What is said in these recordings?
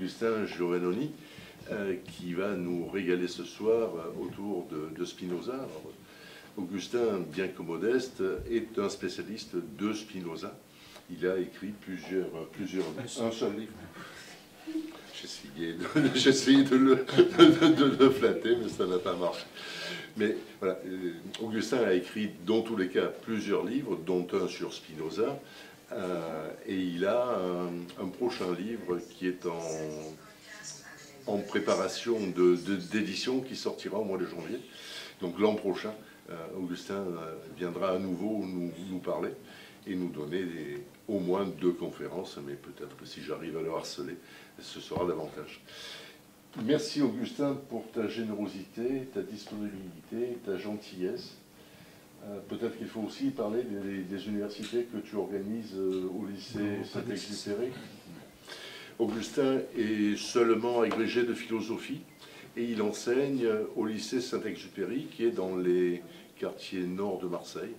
Augustin Giovannoni, euh, qui va nous régaler ce soir euh, autour de, Spinoza. Augustin, bien que modeste, est un spécialiste de Spinoza. Il a écrit plusieurs, plusieurs un seul livre. J'essayais de, le, de, le flatter, mais ça n'a pas marché. Mais voilà, euh, Augustin a écrit, dans tous les cas, plusieurs livres, dont un sur Spinoza. Et il a un, prochain livre qui est en, en préparation d'édition de, qui sortira au mois de janvier. Donc l'an prochain, euh, Augustin euh, viendra à nouveau nous, parler et nous donner au moins deux conférences, mais peut-être que si j'arrive à le harceler, ce sera davantage. Merci Augustin pour ta générosité, ta disponibilité, ta gentillesse. Euh, peut-être qu'il faut aussi parler des, universités que tu organises au lycée Saint-Exupéry. Augustin est seulement agrégé de philosophie et il enseigne au lycée Saint-Exupéry qui est dans les quartiers nord de Marseille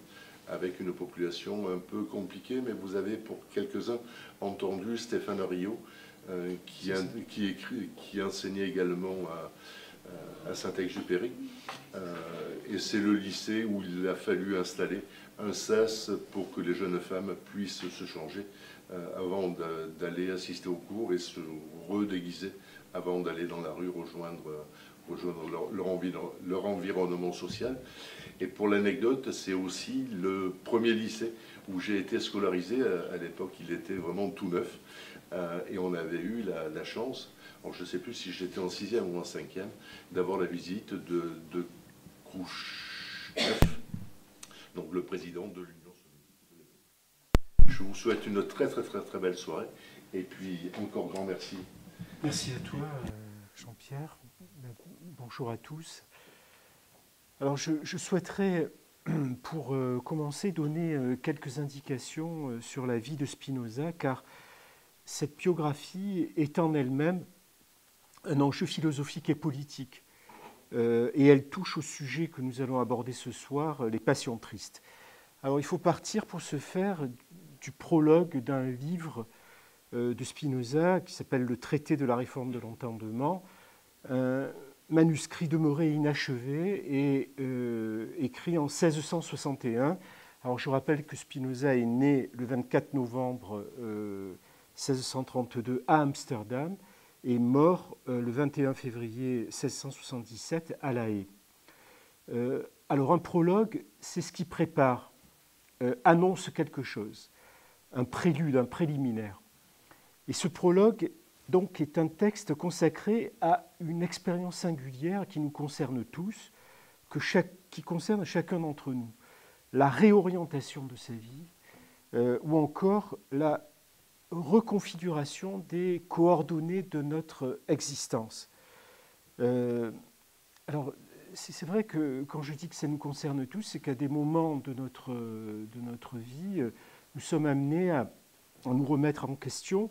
avec une population un peu compliquée, mais vous avez pour quelques-uns entendu Stéphane Rio euh, qui, qui, enseignait également à, Saint-Exupéry. Euh, et c'est le lycée où il a fallu installer un sas pour que les jeunes femmes puissent se changer euh, avant d'aller assister au cours et se redéguiser avant d'aller dans la rue rejoindre, leur, environnement social. Et pour l'anecdote, c'est aussi le premier lycée où j'ai été scolarisé. À, l'époque, il était vraiment tout neuf. Euh, et on avait eu la, chance, je ne sais plus si j'étais en sixième ou en cinquième, d'avoir la visite de, de donc le président de l'Union je vous souhaite une très très très très belle soirée. Et puis encore grand merci. Merci à toi, euh, Jean-Pierre. Bonjour à tous. Alors je, souhaiterais, pour euh, commencer, donner euh, quelques indications sur la vie de Spinoza, car cette biographie est en elle-même un enjeu philosophique et politique. et elle touche au sujet que nous allons aborder ce soir, les passions tristes. Alors il faut partir pour ce faire du prologue d'un livre euh, de Spinoza qui s'appelle Le traité de la réforme de l'entendement, un manuscrit demeuré inachevé et euh, écrit en 1661. Alors je rappelle que Spinoza est né le 24 novembre 1632 euh, à Amsterdam et mort le 21 février 1677 à La Haye. alors un prologue, c'est ce qui prépare, annonce quelque chose un prélude, un préliminaire. Et ce prologue, donc, est un texte consacré à une expérience singulière qui nous concerne tous, que qui concerne chacun d'entre nous. La réorientation de sa vie, euh, ou encore la reconfiguration des coordonnées de notre existence. Euh, alors, c'est vrai que quand je dis que ça nous concerne tous, c'est qu'à des moments de notre, de notre vie, nous sommes amenés à, nous remettre en question.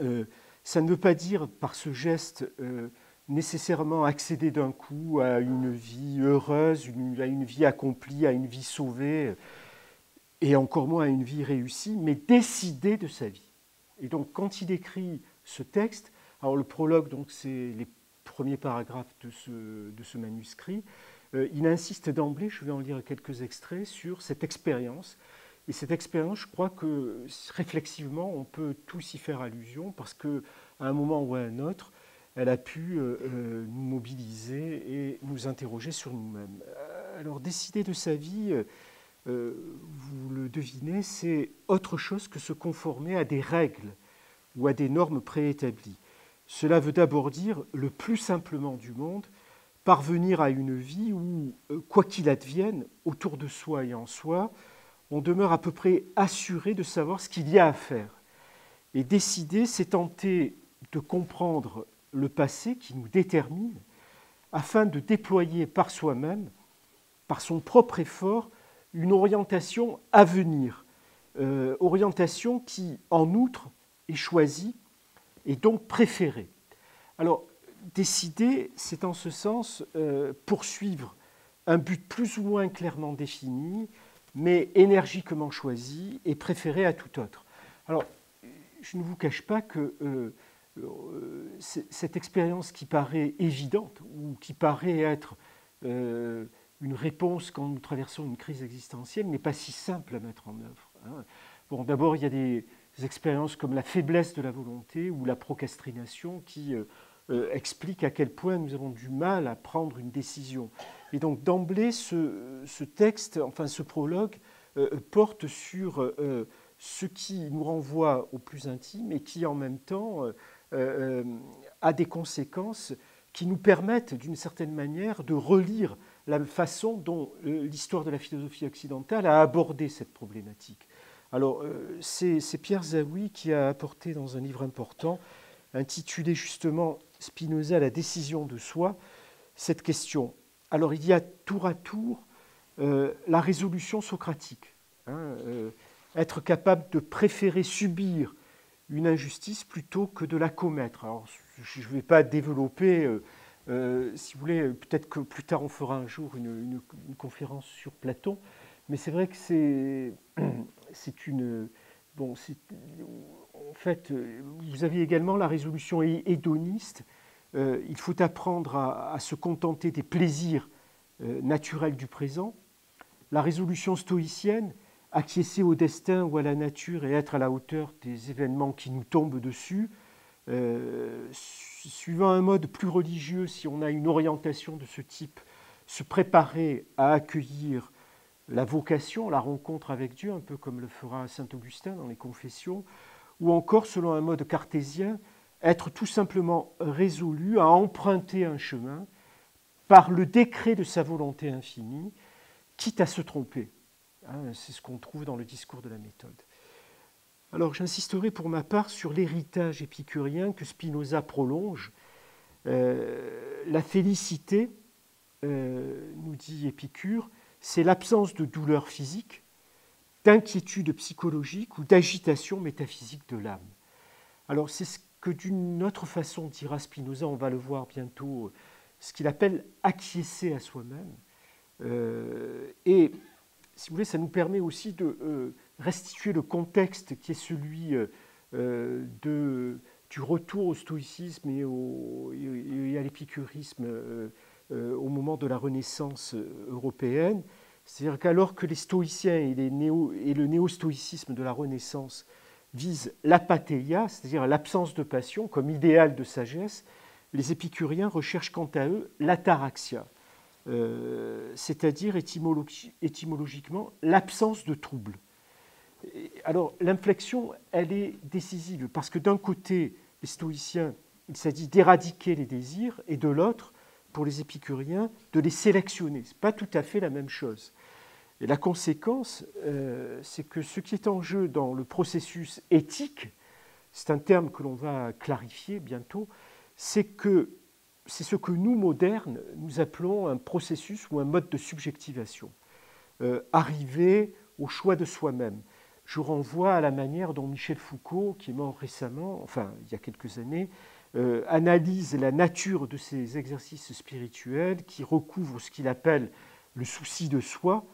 Euh, ça ne veut pas dire par ce geste euh, nécessairement accéder d'un coup à une vie heureuse, à une vie accomplie, à une vie sauvée, et encore moins à une vie réussie, mais décider de sa vie. Et donc quand il écrit ce texte, alors le prologue, donc c'est les premiers paragraphes de ce, de ce manuscrit, euh, il insiste d'emblée, je vais en lire quelques extraits, sur cette expérience et cette expérience, je crois que réflexivement, on peut tous y faire allusion parce qu'à un moment ou à un autre, elle a pu euh, euh, nous mobiliser et nous interroger sur nous-mêmes. Alors, décider de sa vie, euh, vous le devinez, c'est autre chose que se conformer à des règles ou à des normes préétablies. Cela veut d'abord dire, le plus simplement du monde, parvenir à une vie où, quoi qu'il advienne, autour de soi et en soi, on demeure à peu près assuré de savoir ce qu'il y a à faire. Et décider, c'est tenter de comprendre le passé qui nous détermine, afin de déployer par soi-même, par son propre effort, une orientation à venir, euh, orientation qui, en outre, est choisie et donc préférée. Alors, décider, c'est en ce sens euh, poursuivre un but plus ou moins clairement défini, mais énergiquement choisi et préféré à tout autre. Alors, je ne vous cache pas que euh, cette expérience qui paraît évidente ou qui paraît être une réponse quand nous traversons une crise existentielle n'est pas si simple à mettre en œuvre. Hein. Bon, d'abord, il y a des expériences comme la faiblesse de la volonté ou la procrastination qui euh, expliquent à quel point nous avons du mal à prendre une décision. Et donc, d'emblée, ce, texte, enfin ce prologue, euh, porte sur euh, ce qui nous renvoie au plus intime et qui, en même temps, a des conséquences qui nous permettent, d'une certaine manière, de relire la façon dont euh, l'histoire de la philosophie occidentale a abordé cette problématique. Alors, euh, c'est Pierre Zawi qui a apporté dans un livre important, intitulé justement Spinoza, la décision de soi, cette question. Alors, il y a tour à tour euh, la résolution socratique. Hein, être capable de préférer subir une injustice plutôt que de la commettre. Alors, je ne vais pas développer si vous voulez, peut-être que plus tard on fera un jour une, conférence sur Platon, mais c'est vrai que c'est, c'est une. Bon, en fait, vous avez également la résolution hédoniste. Euh, il faut apprendre à, se contenter des plaisirs euh, naturels du présent. La résolution stoïcienne, acquiescer au destin ou à la nature et être à la hauteur des événements qui nous tombent dessus suivant un mode plus religieux, si on a une orientation de ce type, se préparer à accueillir la vocation, la rencontre avec Dieu, un peu comme le fera saint Augustin dans les confessions, ou encore, selon un mode cartésien, être tout simplement résolu à emprunter un chemin par le décret de sa volonté infinie, quitte à se tromper. Hein, c'est ce qu'on trouve dans le discours de la méthode. Alors j'insisterai pour ma part sur l'héritage épicurien que Spinoza prolonge. Euh, la félicité, euh, nous dit Épicure, c'est l'absence de douleur physique, d'inquiétude psychologique ou d'agitation métaphysique de l'âme. Alors c'est ce que d'une autre façon dira Spinoza, on va le voir bientôt, ce qu'il appelle acquiescer à soi-même. Euh, et si vous voulez, ça nous permet aussi de restituer le contexte qui est celui euh, euh, du retour au stoïcisme et, à l'épicurisme euh, au moment de la Renaissance européenne. C'est-à-dire qu'alors que les stoïciens et, le néo-stoïcisme de la Renaissance visent l'apathéia, c'est-à-dire l'absence de passion comme idéal de sagesse, les épicuriens recherchent quant à eux l'ataraxia, c'est-à-dire étymologiquement l'absence de trouble alors l'inflexion, elle est décisive, parce que d'un côté, les stoïciens, il s'agit d'éradiquer les désirs, et de l'autre, pour les épicuriens, de les sélectionner. Ce n'est pas tout à fait la même chose. Et la conséquence, euh, c'est que ce qui est en jeu dans le processus éthique, c'est un terme que l'on va clarifier bientôt, c'est que c'est ce que nous, modernes, nous appelons un processus ou un mode de subjectivation. Euh, arriver au choix de soi-même je renvoie à la manière dont Michel Foucault, qui est mort récemment, enfin il y a quelques années, euh, analyse la nature de ces exercices spirituels qui recouvrent ce qu'il appelle le souci de soi,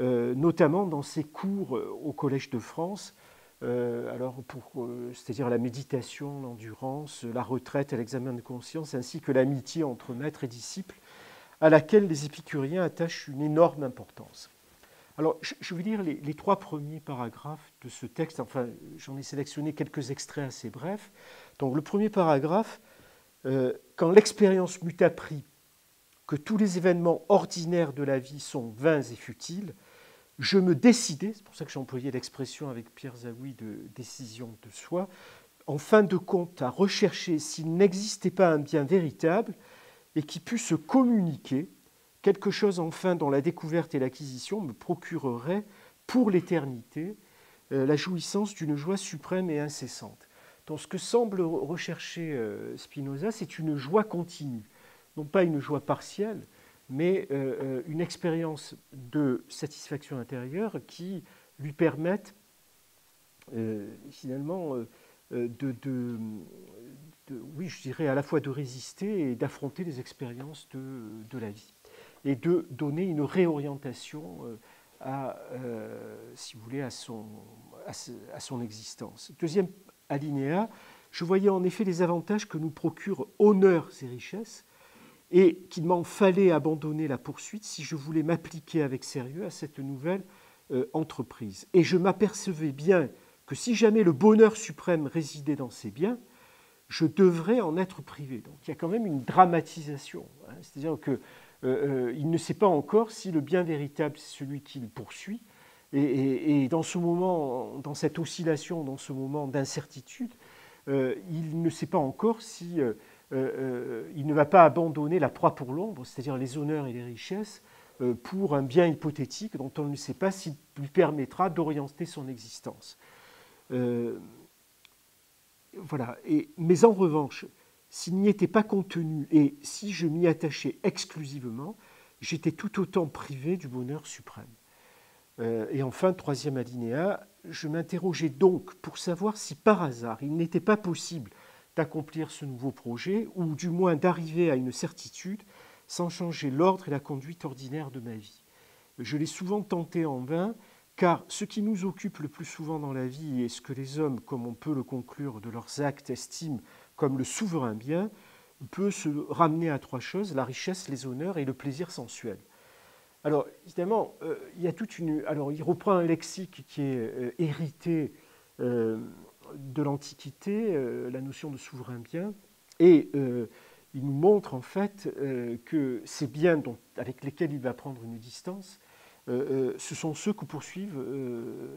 euh, notamment dans ses cours euh, au Collège de France, c'est-à-dire la méditation, l'endurance, la retraite, l'examen de conscience, ainsi que l'amitié entre maître et disciple, à laquelle les épicuriens attachent une énorme importance. Alors, je vais lire les, trois premiers paragraphes de ce texte. Enfin, j'en ai sélectionné quelques extraits assez brefs. Donc, le premier paragraphe, euh, quand l'expérience m'eut appris que tous les événements ordinaires de la vie sont vains et futiles, je me décidai, c'est pour ça que j'ai employé l'expression avec Pierre Zawi de décision de soi, en fin de compte à rechercher s'il n'existait pas un bien véritable et qui pût se communiquer quelque chose enfin dont la découverte et l'acquisition me procureraient pour l'éternité euh, la jouissance d'une joie suprême et incessante. Donc ce que semble rechercher euh, Spinoza, c'est une joie continue, non pas une joie partielle, mais euh, une expérience de satisfaction intérieure qui lui permette finalement de, oui, je dirais à la fois de résister et d'affronter les expériences de la vie et de donner une réorientation euh, à, euh, si vous voulez, à son, à, son existence. Deuxième alinéa, je voyais en effet les avantages que nous procurent honneur et richesses, et qu'il m'en fallait abandonner la poursuite si je voulais m'appliquer avec sérieux à cette nouvelle euh, entreprise. Et je m'apercevais bien que si jamais le bonheur suprême résidait dans ces biens, je devrais en être privé. Donc il y a quand même une dramatisation. Hein. C'est-à-dire qu'il euh, euh, ne sait pas encore si le bien véritable, c'est celui qu'il poursuit. Et, dans ce moment, dans cette oscillation, dans ce moment d'incertitude, il ne sait pas encore si il ne va pas abandonner la proie pour l'ombre, c'est-à-dire les honneurs et les richesses, euh, pour un bien hypothétique dont on ne sait pas s'il lui permettra d'orienter son existence. Euh, voilà. Mais en revanche, s'il n'y était pas contenu et si je m'y attachais exclusivement, j'étais tout autant privé du bonheur suprême. Euh, et enfin, troisième alinéa, je m'interrogeais donc pour savoir si par hasard il n'était pas possible d'accomplir ce nouveau projet, ou du moins d'arriver à une certitude sans changer l'ordre et la conduite ordinaire de ma vie. Je l'ai souvent tenté en vain, car ce qui nous occupe le plus souvent dans la vie et ce que les hommes, comme on peut le conclure de leurs actes, estiment comme le souverain bien, peut se ramener à trois choses, la richesse, les honneurs et le plaisir sensuel. Alors, évidemment, euh, il y a toute. Alors, il reprend un lexique qui est euh, hérité euh, de l'Antiquité, la notion de souverain bien, et il nous montre en fait que ces biens avec lesquels il va prendre une distance, ce sont ceux que poursuivent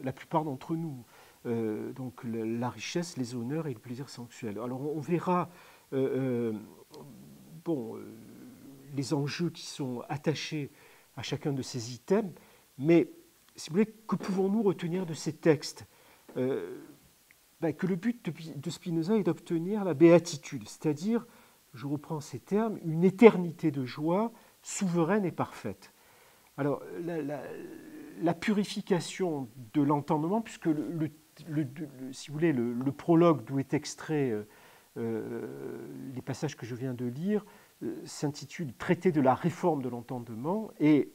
la plupart d'entre nous. Donc la richesse, les honneurs et le plaisir sensuel. Alors on verra bon, les enjeux qui sont attachés à chacun de ces items, mais si vous voulez, que pouvons-nous retenir de ces textes ben, Que le but de Spinoza est d'obtenir la béatitude, c'est-à-dire je reprends ces termes, une éternité de joie souveraine et parfaite. Alors, la, purification de l'entendement, puisque, le, si vous voulez, le, prologue d'où est extrait euh, euh, les passages que je viens de lire euh, s'intitule Traité de la réforme de l'entendement, et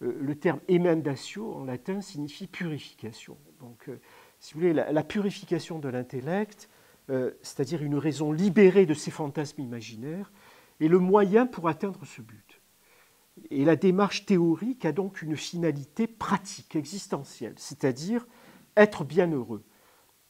le terme emendatio en latin signifie purification. Donc, si vous voulez, la purification de l'intellect, c'est-à-dire une raison libérée de ses fantasmes imaginaires, est le moyen pour atteindre ce but. Et la démarche théorique a donc une finalité pratique, existentielle, c'est-à-dire être bienheureux.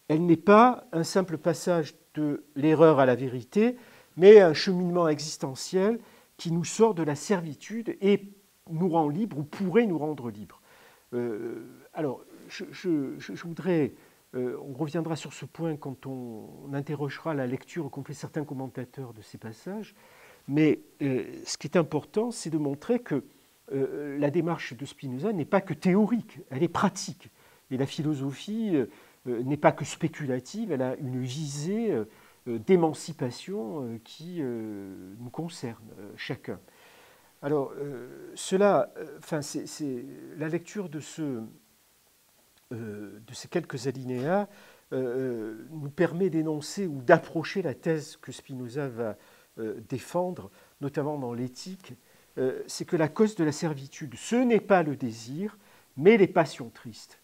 Elle n'est pas un simple passage de l'erreur à la vérité, mais un cheminement existentiel qui nous sort de la servitude et nous rend libres ou pourrait nous rendre libres. Euh, alors, je voudrais euh, on reviendra sur ce point quand on, interrogera la lecture qu'ont fait certains commentateurs de ces passages. Mais euh, ce qui est important, c'est de montrer que la démarche de Spinoza n'est pas que théorique, elle est pratique. Et la philosophie n'est pas que spéculative, elle a une visée d'émancipation qui nous concerne chacun. Alors, cela, enfin, c'est la lecture de euh, de ces quelques alinéas euh, euh, nous permet d'énoncer ou d'approcher la thèse que Spinoza va défendre, notamment dans l'éthique, c'est que la cause de la servitude, ce n'est pas le désir, mais les passions tristes,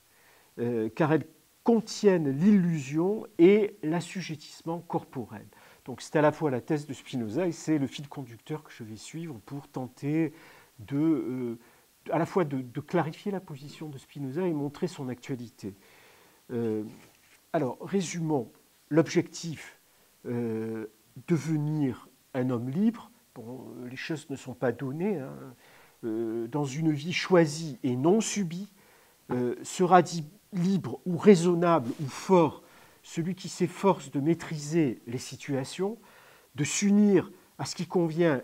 car elles contiennent l'illusion et l'assujettissement corporel. Donc c'est à la fois la thèse de Spinoza et c'est le fil conducteur que je vais suivre pour tenter de à la fois de, clarifier la position de Spinoza et montrer son actualité. Euh, alors, résumons l'objectif euh, devenir un homme libre. Bon, les choses ne sont pas données. Hein. Euh, dans une vie choisie et non subie, sera dit libre ou raisonnable ou fort celui qui s'efforce de maîtriser les situations, de s'unir à ce qui convient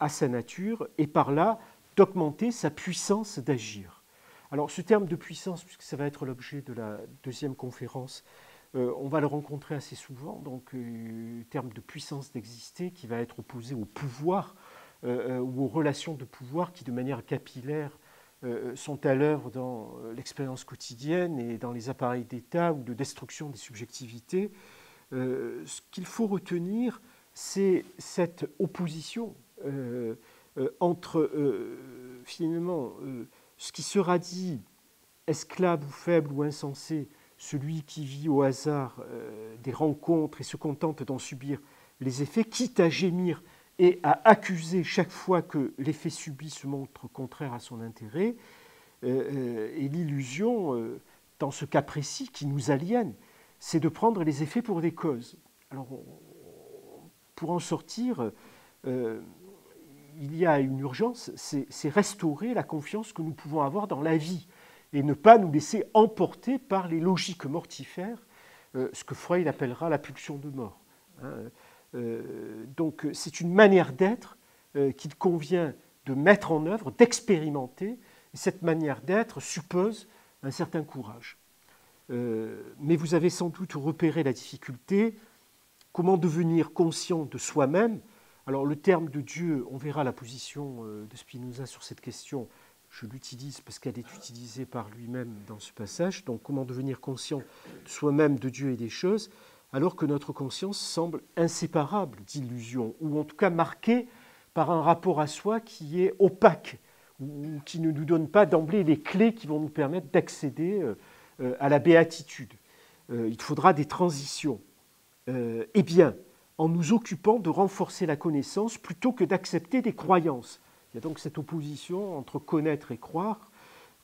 à sa nature et par là d'augmenter sa puissance d'agir. Alors ce terme de puissance, puisque ça va être l'objet de la deuxième conférence, euh, on va le rencontrer assez souvent, donc euh, terme de puissance d'exister qui va être opposé au pouvoir euh, ou aux relations de pouvoir qui de manière capillaire sont à l'œuvre dans l'expérience quotidienne et dans les appareils d'État ou de destruction des subjectivités. ce qu'il faut retenir, c'est cette opposition euh, entre euh, finalement euh, ce qui sera dit esclave ou faible ou insensé celui qui vit au hasard des rencontres et se contente d'en subir les effets, quitte à gémir et à accuser chaque fois que l'effet subi se montre contraire à son intérêt, et l'illusion, dans ce cas précis qui nous aliène, c'est de prendre les effets pour des causes. Alors, pour en sortir, euh, il y a une urgence, c'est restaurer la confiance que nous pouvons avoir dans la vie et ne pas nous laisser emporter par les logiques mortifères, euh, ce que Freud appellera la pulsion de mort. Hein. Euh, donc c'est une manière d'être qu'il convient de mettre en œuvre, d'expérimenter. Et cette manière d'être suppose un certain courage. mais vous avez sans doute repéré la difficulté Comment devenir conscient de soi-même? Alors le terme de Dieu, on verra la position euh, de Spinoza sur cette question. Je l'utilise parce qu'elle est utilisée par lui-même dans ce passage. Donc comment devenir conscient de soi-même, de Dieu et des choses, alors que notre conscience semble inséparable d'illusions, ou en tout cas marquée par un rapport à soi qui est opaque, ou qui ne nous donne pas d'emblée les clés qui vont nous permettre d'accéder euh, euh, à la béatitude. Il faudra des transitions. Euh, eh bien, en nous occupant de renforcer la connaissance plutôt que d'accepter des croyances. Il y a donc cette opposition entre connaître et croire.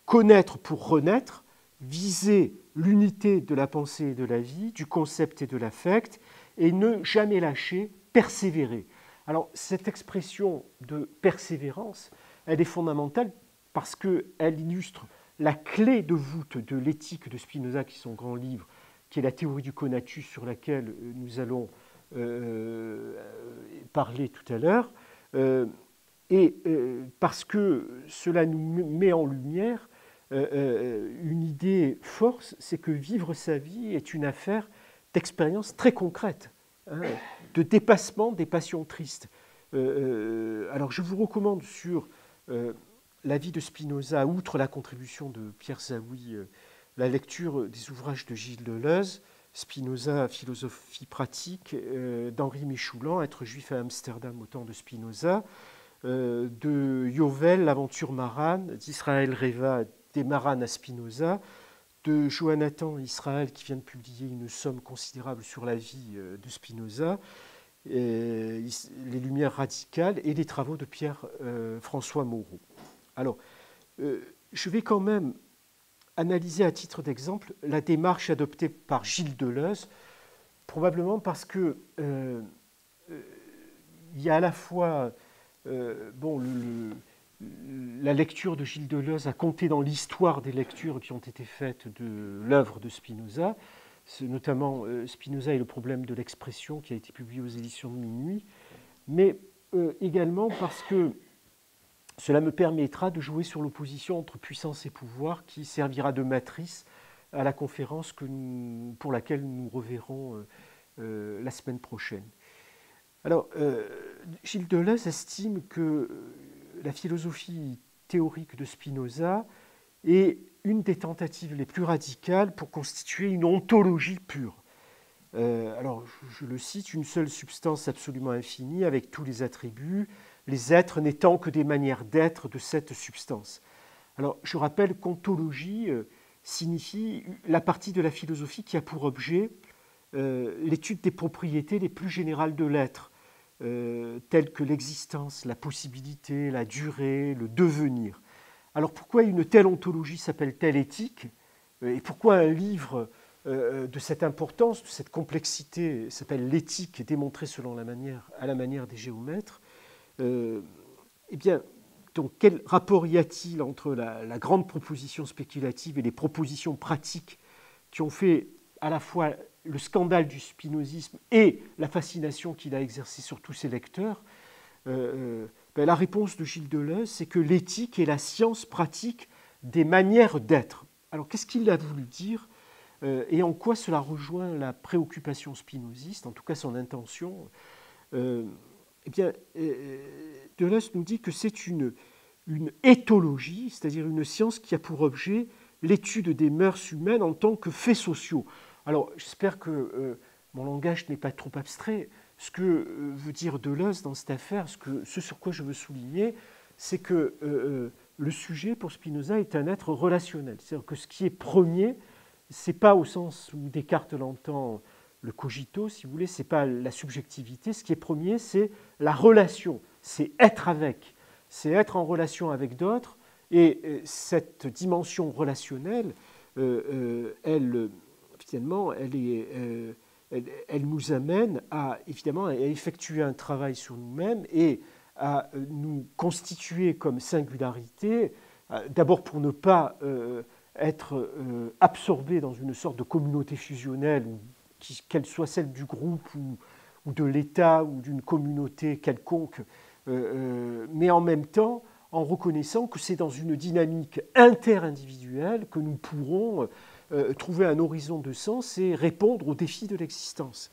Connaître pour renaître, viser l'unité de la pensée et de la vie, du concept et de l'affect, et ne jamais lâcher, persévérer. Alors cette expression de persévérance, elle est fondamentale parce qu'elle illustre la clé de voûte de l'éthique de Spinoza, qui est son grand livre, qui est la théorie du conatus sur laquelle euh, nous allons euh, parler tout à l'heure. Euh, et parce que cela nous met en lumière une idée force, c'est que vivre sa vie est une affaire d'expérience très concrète, hein, de dépassement des passions tristes. alors je vous recommande sur la vie de Spinoza, outre la contribution de Pierre Zawi la lecture des ouvrages de Gilles Deleuze, Spinoza, philosophie pratique, euh, d'Henri Michoulan, Être juif à Amsterdam au temps de Spinoza, euh, de Yovel, L'aventure marane, d'Israël Reva, des maranes à Spinoza, de Johanathan Israël qui vient de publier une somme considérable sur la vie euh, de Spinoza, Les Lumières radicales et les travaux de Pierre-François Moreau. Alors, je vais quand même analyser à titre d'exemple la démarche adoptée par Gilles Deleuze, probablement parce que euh, euh, il y a à la fois euh, bon, la lecture de Gilles Deleuze a compté dans l'histoire des lectures qui ont été faites de l'œuvre de Spinoza, notamment Spinoza et le problème de l'expression qui a été publié aux éditions de Minuit, mais également parce que cela me permettra de jouer sur l'opposition entre puissance et pouvoir qui servira de matrice à la conférence que pour laquelle nous reverrons euh, euh, la semaine prochaine. Alors, euh, Gilles Deleuze estime que la philosophie théorique de Spinoza est une des tentatives les plus radicales pour constituer une ontologie pure. alors, je, le cite, une seule substance absolument infinie avec tous les attributs, les êtres n'étant que des manières d'être de cette substance. Alors, je rappelle qu'ontologie euh, signifie la partie de la philosophie qui a pour objet euh, l'étude des propriétés les plus générales de l'être, euh, telles que l'existence, la possibilité, la durée, le devenir. Alors pourquoi une telle ontologie s'appelle-t-elle éthique? Et pourquoi un livre de cette importance, de cette complexité s'appelle l'éthique démontrée selon la manière, à la manière des géomètres? Euh, eh bien, donc, quel rapport y a-t-il entre la, grande proposition spéculative et les propositions pratiques qui ont fait à la fois le scandale du spinozisme et la fascination qu'il a exercée sur tous ses lecteurs euh, euh, ben, La réponse de Gilles Deleuze, c'est que l'éthique est la science pratique des manières d'être. Alors, qu'est-ce qu'il a voulu dire et en quoi cela rejoint la préoccupation spinoziste, en tout cas son intention eh bien, euh, Deleuze nous dit que c'est une, une éthologie, c'est-à-dire une science qui a pour objet l'étude des mœurs humaines en tant que faits sociaux. Alors, j'espère que euh, mon langage n'est pas trop abstrait. Ce que euh, veut dire Deleuze dans cette affaire, ce, sur quoi je veux souligner, c'est que le sujet pour Spinoza est un être relationnel. C'est-à-dire que ce qui est premier, c'est pas au sens où Descartes l'entend le cogito, si vous voulez, c'est pas la subjectivité. Ce qui est premier, c'est la relation, c'est être avec, c'est être en relation avec d'autres. Et euh, cette dimension relationnelle, elle, finalement, elle, est, elle, nous amène à, effectuer un travail sur nous-mêmes et à nous constituer comme singularité, d'abord pour ne pas être euh, absorbé dans une sorte de communauté fusionnelle, qu'elle soit celle du groupe ou, de l'État ou d'une communauté quelconque, euh, euh, mais en même temps en reconnaissant que c'est dans une dynamique interindividuelle que nous pourrons trouver un horizon de sens et répondre aux défis de l'existence.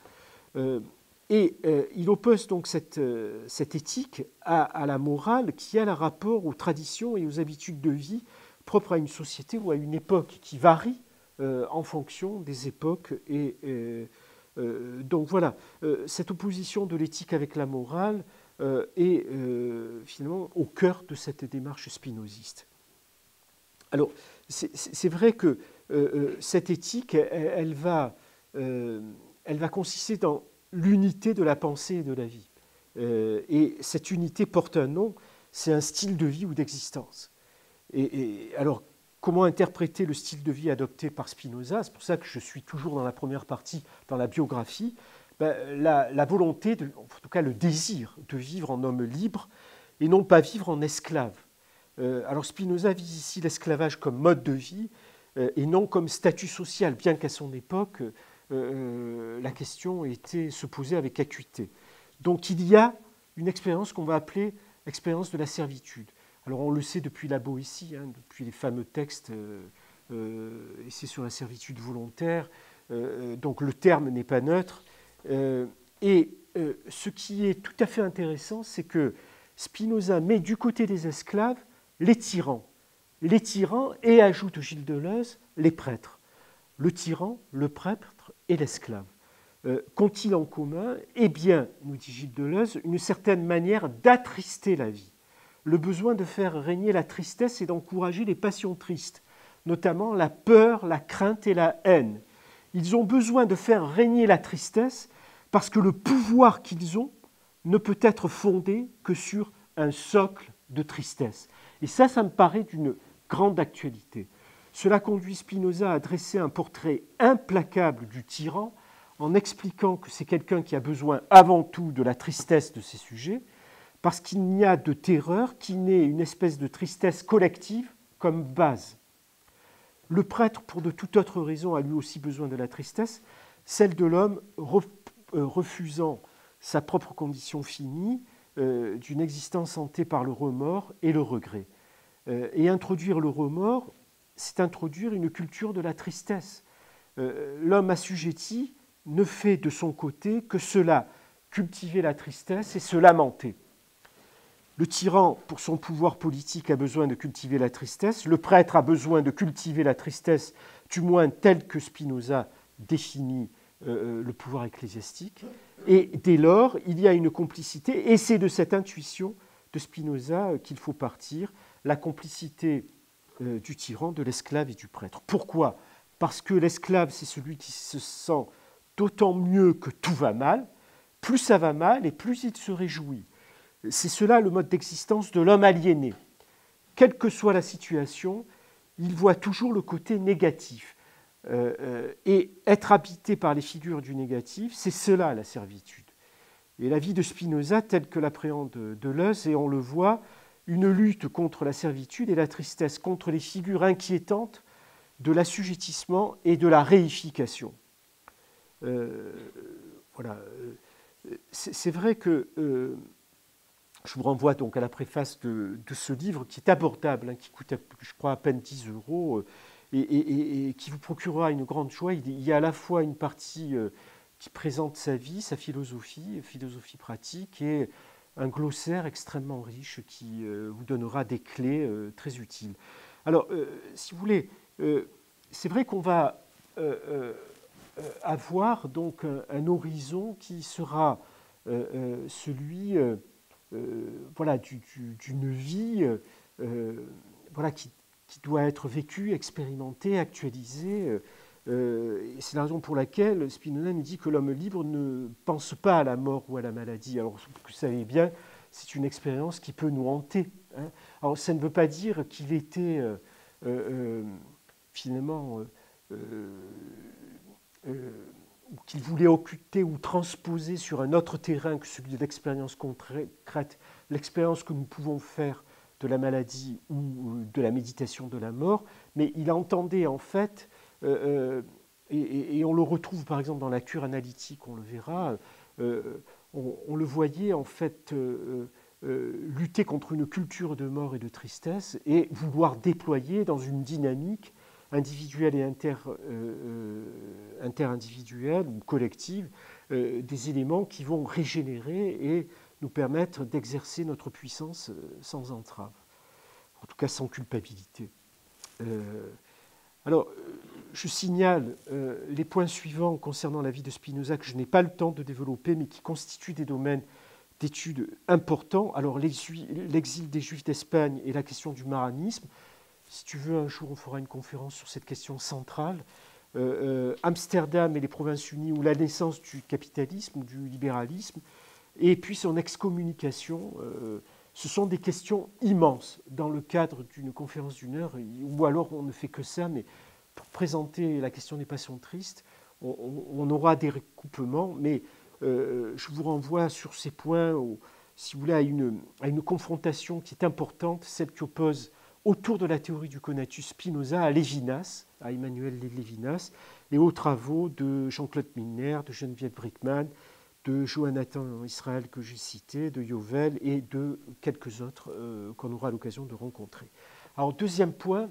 et il oppose donc cette, cette éthique à, la morale qui a le rapport aux traditions et aux habitudes de vie propre à une société ou à une époque qui varie euh, en fonction des époques. Et euh, euh, donc voilà, cette opposition de l'éthique avec la morale est finalement au cœur de cette démarche spinoziste. Alors, c'est vrai que cette éthique, elle, va, elle va consister dans l'unité de la pensée et de la vie. et cette unité porte un nom, c'est un style de vie ou d'existence. Et, alors, comment interpréter le style de vie adopté par Spinoza? C'est pour ça que je suis toujours dans la première partie, dans la biographie. Ben, la, volonté, en tout cas le désir de vivre en homme libre et non pas vivre en esclave. Euh, alors Spinoza vise ici l'esclavage comme mode de vie euh, et non comme statut social, bien qu'à son époque, euh, la question était se posait avec acuité. Donc il y a une expérience qu'on va appeler expérience de la servitude. Alors on le sait depuis la Boétie, hein, depuis les fameux textes euh, euh, et c'est sur la servitude volontaire, euh, donc le terme n'est pas neutre. et ce qui est tout à fait intéressant, c'est que Spinoza met du côté des esclaves les tyrans. Les tyrans et, ajoute Gilles Deleuze, les prêtres. Le tyran, le prêtre et l'esclave. Qu'ont-ils en commun? Eh bien, nous dit Gilles Deleuze, une certaine manière d'attrister la vie le besoin de faire régner la tristesse et d'encourager les passions tristes, notamment la peur, la crainte et la haine. Ils ont besoin de faire régner la tristesse parce que le pouvoir qu'ils ont ne peut être fondé que sur un socle de tristesse. Et ça, ça me paraît d'une grande actualité. Cela conduit Spinoza à dresser un portrait implacable du tyran en expliquant que c'est quelqu'un qui a besoin avant tout de la tristesse de ses sujets, parce qu'il n'y a de terreur qui n'ait une espèce de tristesse collective comme base. Le prêtre, pour de toute autre raison, a lui aussi besoin de la tristesse, celle de l'homme euh, refusant sa propre condition finie, euh, d'une existence hantée par le remords et le regret. Euh, et introduire le remords, c'est introduire une culture de la tristesse. L'homme assujetti ne fait de son côté que cela, cultiver la tristesse et se lamenter. Le tyran, pour son pouvoir politique, a besoin de cultiver la tristesse. Le prêtre a besoin de cultiver la tristesse, du moins tel que Spinoza définit euh, euh, le pouvoir ecclésiastique. Et dès lors, il y a une complicité, et c'est de cette intuition de Spinoza euh, qu'il faut partir, la complicité du tyran, de l'esclave et du prêtre. Pourquoi? Parce que l'esclave, c'est celui qui se sent d'autant mieux que tout va mal, plus ça va mal et plus il se réjouit. C'est cela le mode d'existence de l'homme aliéné. Quelle que soit la situation, il voit toujours le côté négatif. Euh, euh, et être habité par les figures du négatif, c'est cela la servitude. Et la vie de Spinoza, telle que l'appréhende Deleuze, et on le voit, une lutte contre la servitude et la tristesse, contre les figures inquiétantes de l'assujettissement et de la réification. Euh, voilà. C'est vrai que je vous renvoie donc à la préface de, ce livre qui est abordable, hein, qui coûte, je crois, à peine 10 euros euh, et, qui vous procurera une grande joie. Il y a à la fois une partie euh, qui présente sa vie, sa philosophie, philosophie pratique, et un glossaire extrêmement riche qui euh, vous donnera des clés très utiles. Alors, si vous voulez, c'est vrai qu'on va avoir donc un horizon qui sera celui euh, voilà, d'une vie euh, voilà, qui, doit être vécue, expérimentée, actualisée c'est la raison pour laquelle Spinoza nous dit que l'homme libre ne pense pas à la mort ou à la maladie. Alors, vous savez bien, c'est une expérience qui peut nous hanter. Hein. Alors, ça ne veut pas dire qu'il était finalement qu'il voulait occulter ou transposer sur un autre terrain que celui de l'expérience concrète, l'expérience que nous pouvons faire de la maladie ou de la méditation de la mort, mais il entendait en fait, euh, euh, et, on le retrouve par exemple dans la cure analytique, on le verra, euh, on, le voyait en fait lutter contre une culture de mort et de tristesse et vouloir déployer dans une dynamique individuelle et inter, interindividuelle ou collective des éléments qui vont régénérer et nous permettre d'exercer notre puissance sans entrave, en tout cas sans culpabilité. Alors, je signale les points suivants concernant la vie de Spinoza que je n'ai pas le temps de développer, mais qui constituent des domaines d'études importants. Alors, l'exil des Juifs d'Espagne et la question du maranisme. Si tu veux, un jour, on fera une conférence sur cette question centrale. Amsterdam et les provinces unies, ou la naissance du capitalisme du libéralisme, et puis son excommunication. Euh, ce sont des questions immenses dans le cadre d'une conférence d'une heure, ou alors on ne fait que ça, mais présenter la question des passions tristes, on, aura des recoupements, mais euh, je vous renvoie sur ces points, si vous voulez, à une, à une, confrontation qui est importante, celle qui oppose autour de la théorie du conatus Spinoza à Lévinas, à Emmanuel Lévinas, et aux travaux de Jean-Claude Milner, de Geneviève Brickman, de Jonathan Israël que j'ai cité, de Yovel et de quelques autres euh, qu'on aura l'occasion de rencontrer. Alors, deuxième point,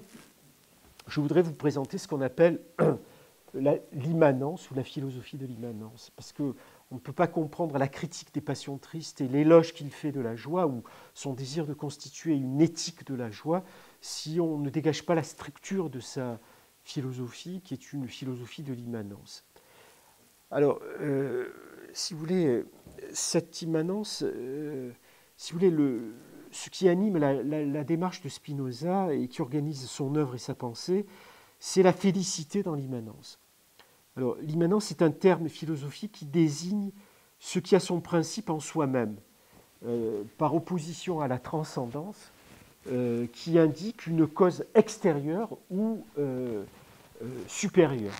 je voudrais vous présenter ce qu'on appelle l'immanence ou la philosophie de l'immanence, parce qu'on ne peut pas comprendre la critique des passions tristes et l'éloge qu'il fait de la joie ou son désir de constituer une éthique de la joie si on ne dégage pas la structure de sa philosophie, qui est une philosophie de l'immanence. Alors, euh, si vous voulez, cette immanence, euh, si vous voulez, le, ce qui anime la, démarche de Spinoza et qui organise son œuvre et sa pensée, c'est la félicité dans l'immanence. Alors, l'immanence est un terme philosophique qui désigne ce qui a son principe en soi-même, euh, par opposition à la transcendance, euh, qui indique une cause extérieure ou supérieure.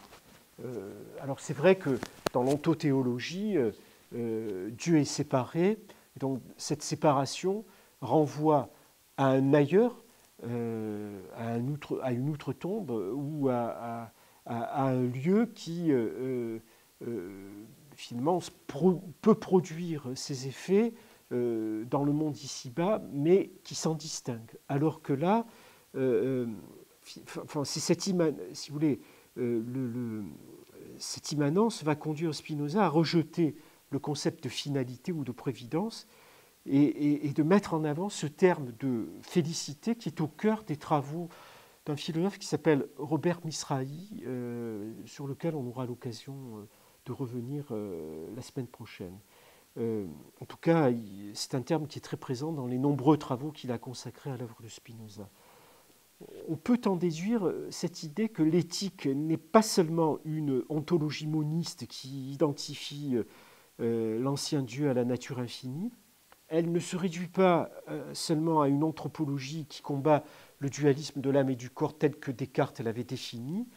alors, c'est vrai que dans l'ontothéologie, euh, euh, Dieu est séparé. Donc cette séparation renvoie à un ailleurs, euh, à, une outre-tombe ou à, un lieu qui finalement peut produire ses effets dans le monde ici-bas, mais qui s'en distingue. Alors que là, cette si vous voulez, le, cette immanence va conduire Spinoza à rejeter le concept de finalité ou de prévidence et, de mettre en avant ce terme de félicité qui est au cœur des travaux d'un philosophe qui s'appelle Robert Misrahi, euh, sur lequel on aura l'occasion euh, de revenir euh, la semaine prochaine. en tout cas, c'est un terme qui est très présent dans les nombreux travaux qu'il a consacrés à l'œuvre de Spinoza on peut en déduire cette idée que l'éthique n'est pas seulement une ontologie moniste qui identifie l'ancien Dieu à la nature infinie, elle ne se réduit pas seulement à une anthropologie qui combat le dualisme de l'âme et du corps tel que Descartes l'avait défini,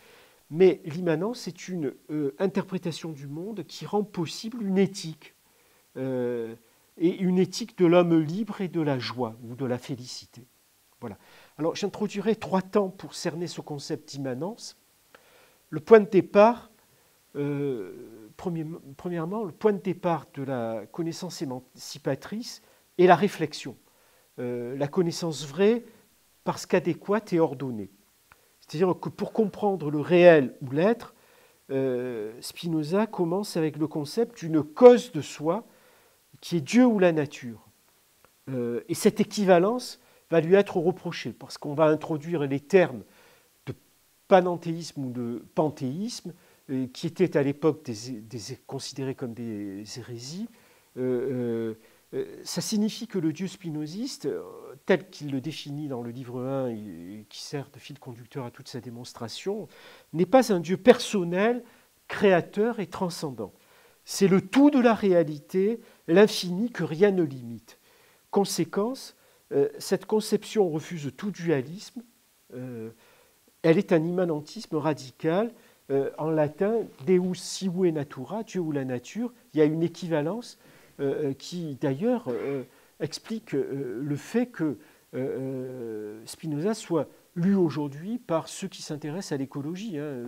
mais l'immanence est une interprétation du monde qui rend possible une éthique, et une éthique de l'homme libre et de la joie ou de la félicité. Voilà. Alors j'introduirai trois temps pour cerner ce concept d'immanence. Le point de départ, euh, premièrement, le point de départ de la connaissance émancipatrice est la réflexion, euh, la connaissance vraie parce qu'adéquate et ordonnée. C'est-à-dire que pour comprendre le réel ou l'être, euh, Spinoza commence avec le concept d'une cause de soi qui est Dieu ou la nature. et cette équivalence va lui être reproché, parce qu'on va introduire les termes de panenthéisme ou de panthéisme, euh, qui étaient à l'époque considérés comme des hérésies. Euh, euh, ça signifie que le Dieu spinoziste, tel qu'il le définit dans le livre 1 et qui sert de fil conducteur à toute sa démonstration, n'est pas un Dieu personnel, créateur et transcendant. C'est le tout de la réalité, l'infini que rien ne limite. Conséquence, euh, cette conception refuse tout dualisme. Euh, elle est un immanentisme radical. Euh, en latin, Deus sive natura, Dieu ou la nature. Il y a une équivalence qui, d'ailleurs, explique le fait que Spinoza soit lu aujourd'hui par ceux qui s'intéressent à l'écologie. Hein.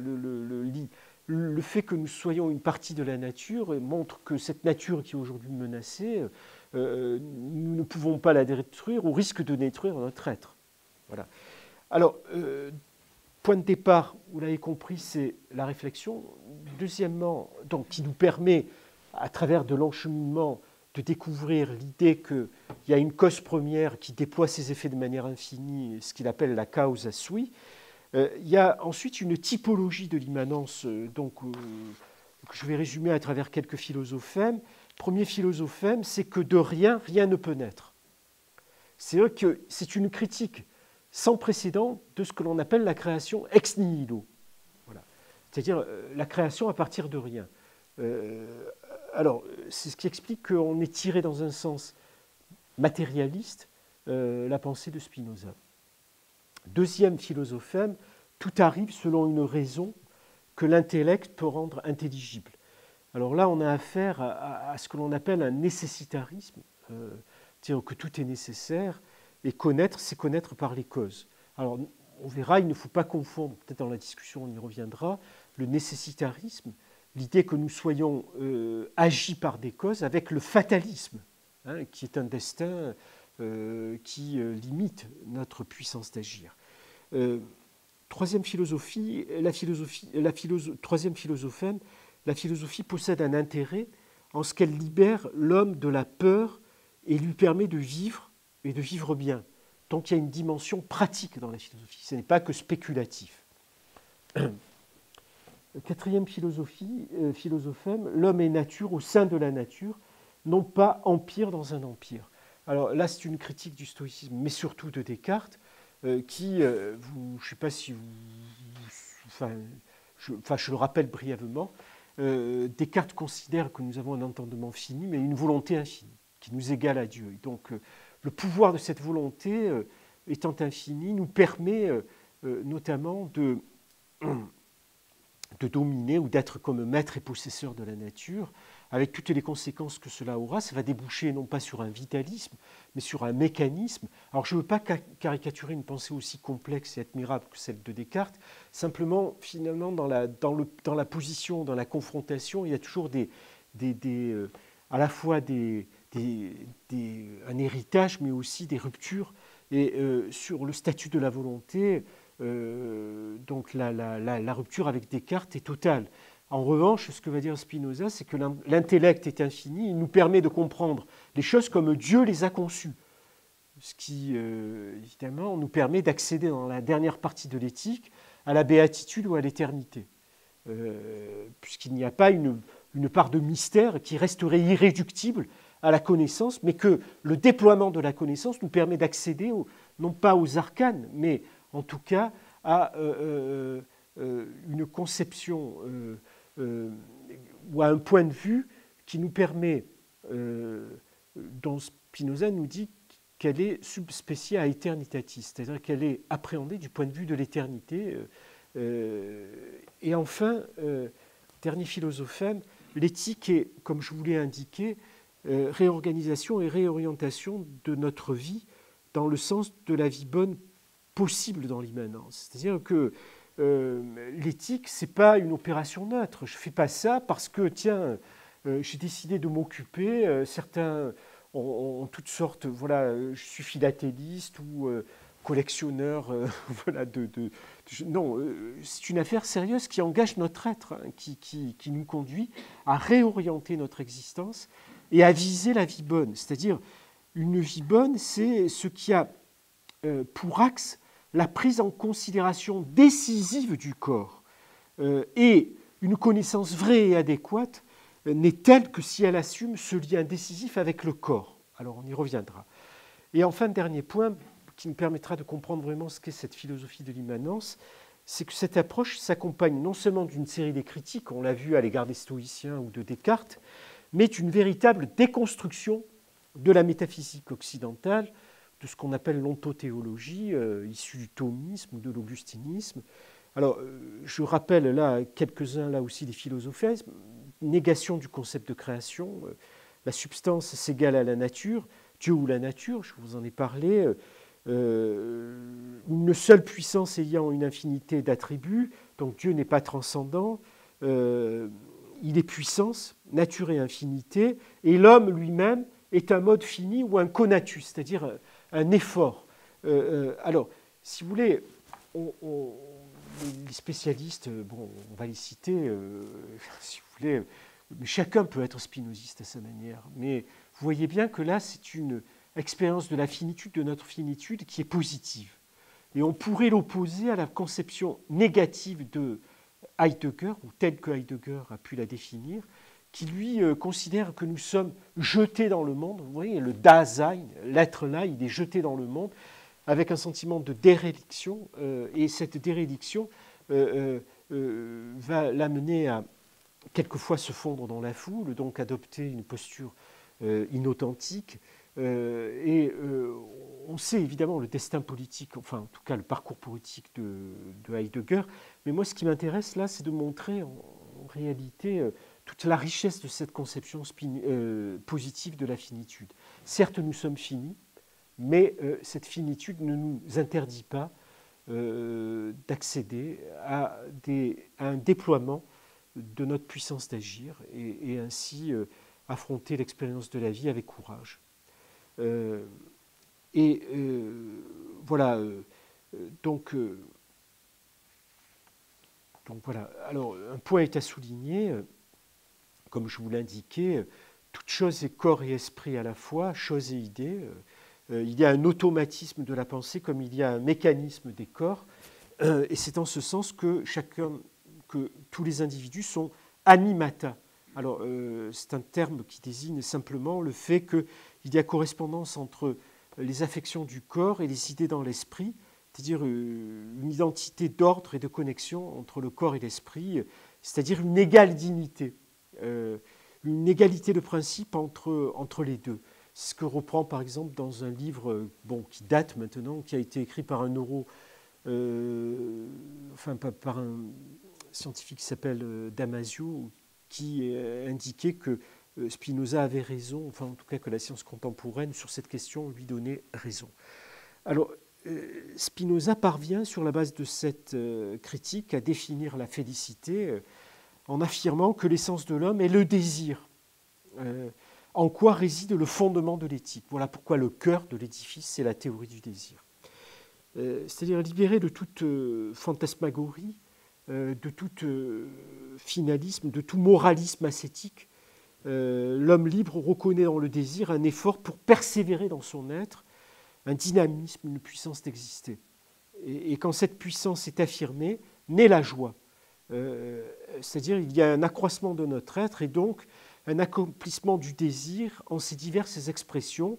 le, fait que nous soyons une partie de la nature montre que cette nature qui est aujourd'hui menacée euh, nous ne pouvons pas la détruire ou risque de détruire notre être. Voilà. Alors, euh, point de départ, vous l'avez compris, c'est la réflexion. Deuxièmement, donc, qui nous permet, à travers de l'encheminement, de découvrir l'idée qu'il y a une cause première qui déploie ses effets de manière infinie, ce qu'il appelle la causa sui. Euh, il y a ensuite une typologie de l'immanence, donc, que je vais résumer à travers quelques philosophèmes, premier philosophème, c'est que de rien, rien ne peut naître. C'est vrai que c'est une critique sans précédent de ce que l'on appelle la création ex nihilo. Voilà. C'est-à-dire euh, la création à partir de rien. Euh, alors, c'est ce qui explique qu'on est tiré dans un sens matérialiste euh, la pensée de Spinoza. Deuxième philosophème, tout arrive selon une raison que l'intellect peut rendre intelligible. Alors là, on a affaire à, ce que l'on appelle un nécessitarisme, euh, dire que tout est nécessaire, et connaître, c'est connaître par les causes. Alors on verra, il ne faut pas confondre, peut-être dans la discussion on y reviendra, le nécessitarisme, l'idée que nous soyons euh, agis par des causes, avec le fatalisme, hein, qui est un destin euh, qui limite notre puissance d'agir. troisième philosophie, la philosophie, la troisième philosophème, la philosophie possède un intérêt en ce qu'elle libère l'homme de la peur et lui permet de vivre et de vivre bien. Donc il y a une dimension pratique dans la philosophie, ce n'est pas que spéculatif. Quatrième philosophie, euh, philosophème, l'homme est nature au sein de la nature, non pas empire dans un empire. Alors là, c'est une critique du stoïcisme, mais surtout de Descartes, euh, qui, euh, je ne sais pas si vous... Enfin je, enfin, je le rappelle brièvement, Descartes considère que nous avons un entendement fini, mais une volonté infinie, qui nous égale à Dieu. Et donc, le pouvoir de cette volonté, euh, étant infini, nous permet notamment de, dominer ou d'être comme maître et possesseur de la nature, avec toutes les conséquences que cela aura. Ça va déboucher non pas sur un vitalisme, mais sur un mécanisme. Alors je ne veux pas caricaturer une pensée aussi complexe et admirable que celle de Descartes, simplement finalement dans la, position, dans la confrontation, il y a toujours euh, à la fois des, un héritage, mais aussi des ruptures. Et euh, sur le statut de la volonté, euh, donc la, rupture avec Descartes est totale. En revanche, ce que va dire Spinoza, c'est que l'intellect est infini, il nous permet de comprendre les choses comme Dieu les a conçues. Ce qui, euh, évidemment, nous permet d'accéder dans la dernière partie de l'éthique à la béatitude ou à l'éternité. Puisqu'il n'y a pas une, part de mystère qui resterait irréductible à la connaissance, mais que le déploiement de la connaissance nous permet d'accéder, non pas aux arcanes, mais en tout cas à euh, une conception euh, ou à un point de vue qui nous permet, euh, dont Spinoza nous dit qu'elle est subspécia à eternitatis, c'est-à-dire qu'elle est appréhendée du point de vue de l'éternité. Euh, et enfin, dernier philosophème, l'éthique est, comme je vous l'ai indiqué, réorganisation et réorientation de notre vie dans le sens de la vie bonne possible dans l'immanence. C'est-à-dire que euh, l'éthique, c'est pas une opération neutre. Je fais pas ça parce que, tiens, euh, j'ai décidé de m'occuper. Euh, certains ont, toutes sortes, voilà, je suis philatéliste ou collectionneur, voilà, non, c'est une affaire sérieuse qui engage notre être, hein, qui, qui, qui, nous conduit à réorienter notre existence et à viser la vie bonne. C'est-à-dire, une vie bonne, c'est ce qui a pour axe la prise en considération décisive du corps euh, et une connaissance vraie et adéquate euh, n'est telle que si elle assume ce lien décisif avec le corps. Alors on y reviendra. Et enfin, dernier point qui nous permettra de comprendre vraiment ce qu'est cette philosophie de l'immanence, c'est que cette approche s'accompagne non seulement d'une série de critiques, on l'a vu à l'égard des stoïciens ou de Descartes, mais d'une véritable déconstruction de la métaphysique occidentale, de ce qu'on appelle l'ontothéologie, euh, issue du thomisme ou de l'augustinisme. Alors, euh, je rappelle là quelques-uns là aussi des philosophismes. Négation du concept de création, euh, la substance s'égale à la nature, Dieu ou la nature, je vous en ai parlé, une seule puissance ayant une infinité d'attributs, donc Dieu n'est pas transcendant, il est puissance, nature et infinité, et l'homme lui-même est un mode fini ou un conatus, c'est-à-dire un effort. Euh, euh, alors, si vous voulez, les spécialistes, bon, on va les citer, euh, si vous voulez, mais chacun peut être spinoziste à sa manière. Mais vous voyez bien que là, c'est une expérience de la finitude, de notre finitude, qui est positive. Et on pourrait l'opposer à la conception négative de Heidegger, ou telle que Heidegger a pu la définir, qui lui euh, considère que nous sommes jetés dans le monde. Vous voyez, le Dasein, l'être là, il est jeté dans le monde avec un sentiment de dérédiction. Euh, et cette dérédiction euh, va l'amener à quelquefois se fondre dans la foule, donc adopter une posture inauthentique. et on sait évidemment le destin politique, enfin en tout cas le parcours politique de, Heidegger, mais moi ce qui m'intéresse là, c'est de montrer en réalité toute la richesse de cette conception euh, positive de la finitude. Certes, nous sommes finis, mais euh, cette finitude ne nous interdit pas euh, d'accéder à, un déploiement de notre puissance d'agir et, ainsi affronter l'expérience de la vie avec courage. et voilà, donc, donc voilà. Alors, un point est à souligner comme je vous l'indiquais, toute chose est corps et esprit à la fois, chose et idée. Euh, il y a un automatisme de la pensée comme il y a un mécanisme des corps. Euh, et c'est en ce sens que chacun, tous les individus sont animata. Alors, euh, c'est un terme qui désigne simplement le fait qu'il y a correspondance entre les affections du corps et les idées dans l'esprit, c'est-à-dire une identité d'ordre et de connexion entre le corps et l'esprit, c'est-à-dire une égale dignité. Euh, une égalité de principe entre, entre les deux. Ce que reprend par exemple dans un livre bon, qui date maintenant, qui a été écrit par un neuro, euh, enfin par un scientifique qui s'appelle euh, Damasio, qui indiquait que Spinoza avait raison, enfin en tout cas que la science contemporaine sur cette question lui donnait raison. Alors Spinoza parvient sur la base de cette critique à définir la félicité en affirmant que l'essence de l'homme est le désir. Euh, en quoi réside le fondement de l'éthique Voilà pourquoi le cœur de l'édifice, c'est la théorie du désir. Euh, c'est-à-dire libéré de toute euh, fantasmagorie, de tout finalisme, de tout moralisme ascétique, l'homme libre reconnaît dans le désir un effort pour persévérer dans son être, un dynamisme, une puissance d'exister. et quand cette puissance est affirmée, naît la joie. Euh, c'est-à-dire il y a un accroissement de notre être et donc un accomplissement du désir en ses diverses expressions,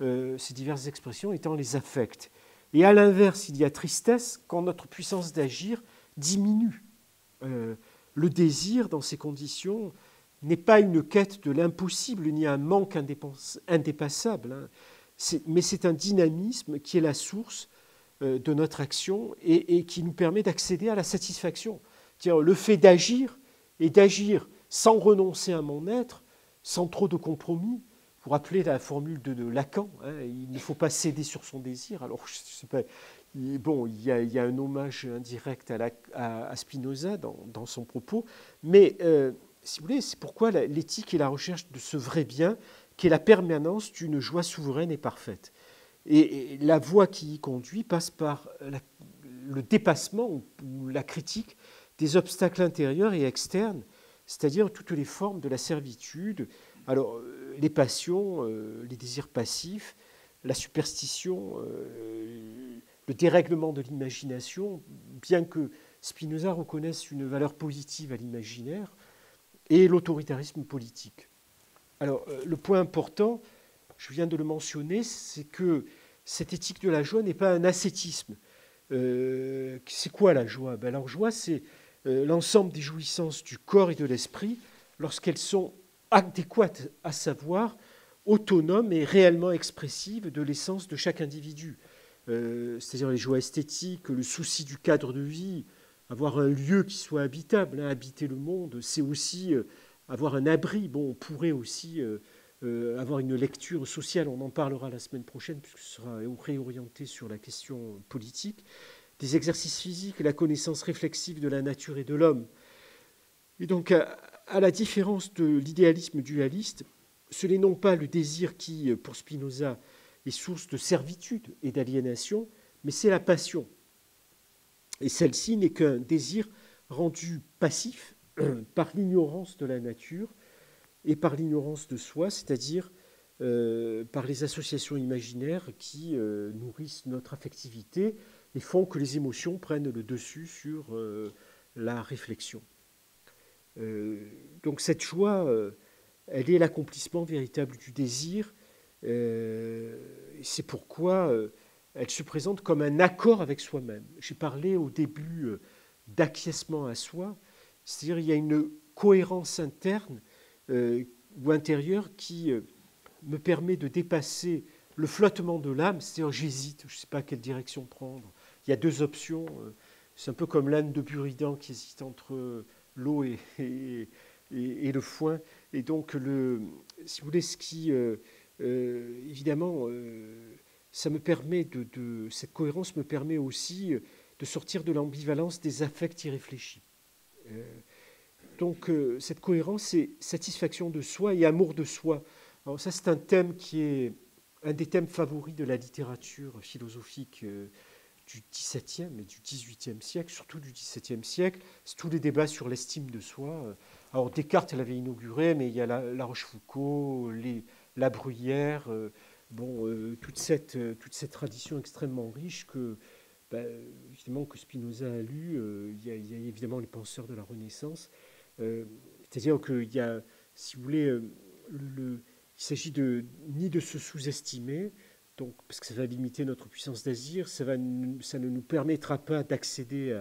euh, ces diverses expressions étant les affects. Et à l'inverse, il y a tristesse quand notre puissance d'agir diminue. Euh, le désir, dans ces conditions, n'est pas une quête de l'impossible ni un manque indépassable, hein. Mais c'est un dynamisme qui est la source de notre action et qui nous permet d'accéder à la satisfaction le fait d'agir et d'agir sans renoncer à mon être, sans trop de compromis. Vous rappelez la formule de, Lacan, hein, il ne faut pas céder sur son désir. Alors, bon, il y, a, un hommage indirect à, Spinoza dans, son propos, mais euh, si vous voulez, c'est pourquoi l'éthique est la recherche de ce vrai bien qui est la permanence d'une joie souveraine et parfaite. Et, la voie qui y conduit passe par le dépassement ou la critique des obstacles intérieurs et externes, c'est-à-dire toutes les formes de la servitude, alors euh, les passions, euh, les désirs passifs, la superstition, euh, le dérèglement de l'imagination, bien que Spinoza reconnaisse une valeur positive à l'imaginaire, et l'autoritarisme politique. Alors le point important, je viens de le mentionner, c'est que cette éthique de la joie n'est pas un ascétisme. Euh, c'est quoi la joie? Ben, La joie, c'est euh, l'ensemble des jouissances du corps et de l'esprit lorsqu'elles sont adéquates, à savoir autonomes et réellement expressives de l'essence de chaque individu. Euh, c'est-à-dire les joies esthétiques, le souci du cadre de vie, avoir un lieu qui soit habitable, hein, habiter le monde, c'est aussi avoir un abri. Bon, on pourrait aussi euh, avoir une lecture sociale, on en parlera la semaine prochaine, puisque ce sera réorienté sur la question politique, des exercices physiques, la connaissance réflexive de la nature et de l'homme. Et donc, à, la différence de l'idéalisme dualiste, ce n'est non pas le désir qui, pour Spinoza, est source de servitude et d'aliénation, mais c'est la passion. Et celle-ci n'est qu'un désir rendu passif par l'ignorance de la nature et par l'ignorance de soi, c'est-à-dire euh, par les associations imaginaires qui euh, nourrissent notre affectivité et font que les émotions prennent le dessus sur euh, la réflexion. donc cette joie, elle est l'accomplissement véritable du désir. C'est pourquoi elle se présente comme un accord avec soi-même. J'ai parlé au début d'acquiescement à soi, c'est-à-dire il y a une cohérence interne euh, ou intérieur qui euh, me permet de dépasser le flottement de l'âme, c'est-à-dire j'hésite, je ne sais pas quelle direction prendre. Il y a deux options. Euh, c'est un peu comme l'âne de Buridan qui hésite entre l'eau et, et, le foin. Et donc, le, si vous voulez, ce qui, évidemment, ça me permet de, cette cohérence me permet aussi de sortir de l'ambivalence des affects irréfléchis. Donc euh, cette cohérence, c'est satisfaction de soi et amour de soi. Alors ça, c'est un thème qui est un des thèmes favoris de la littérature philosophique euh, du XVIIe et du XVIIIe siècle, surtout du XVIIe siècle. C'est tous les débats sur l'estime de soi. Alors Descartes l'avait inauguré, mais il y a la, Rochefoucauld, la Bruyère, euh, bon, toute, cette, toute cette tradition extrêmement riche que, évidemment, que Spinoza a lu. il, y a, il, y a, évidemment les penseurs de la Renaissance. Euh, c'est-à-dire qu'il y a, si vous voulez, euh, il s'agit de, ni de se sous-estimer, donc, parce que ça va limiter notre puissance d'azir, ça, va, ça ne nous permettra pas d'accéder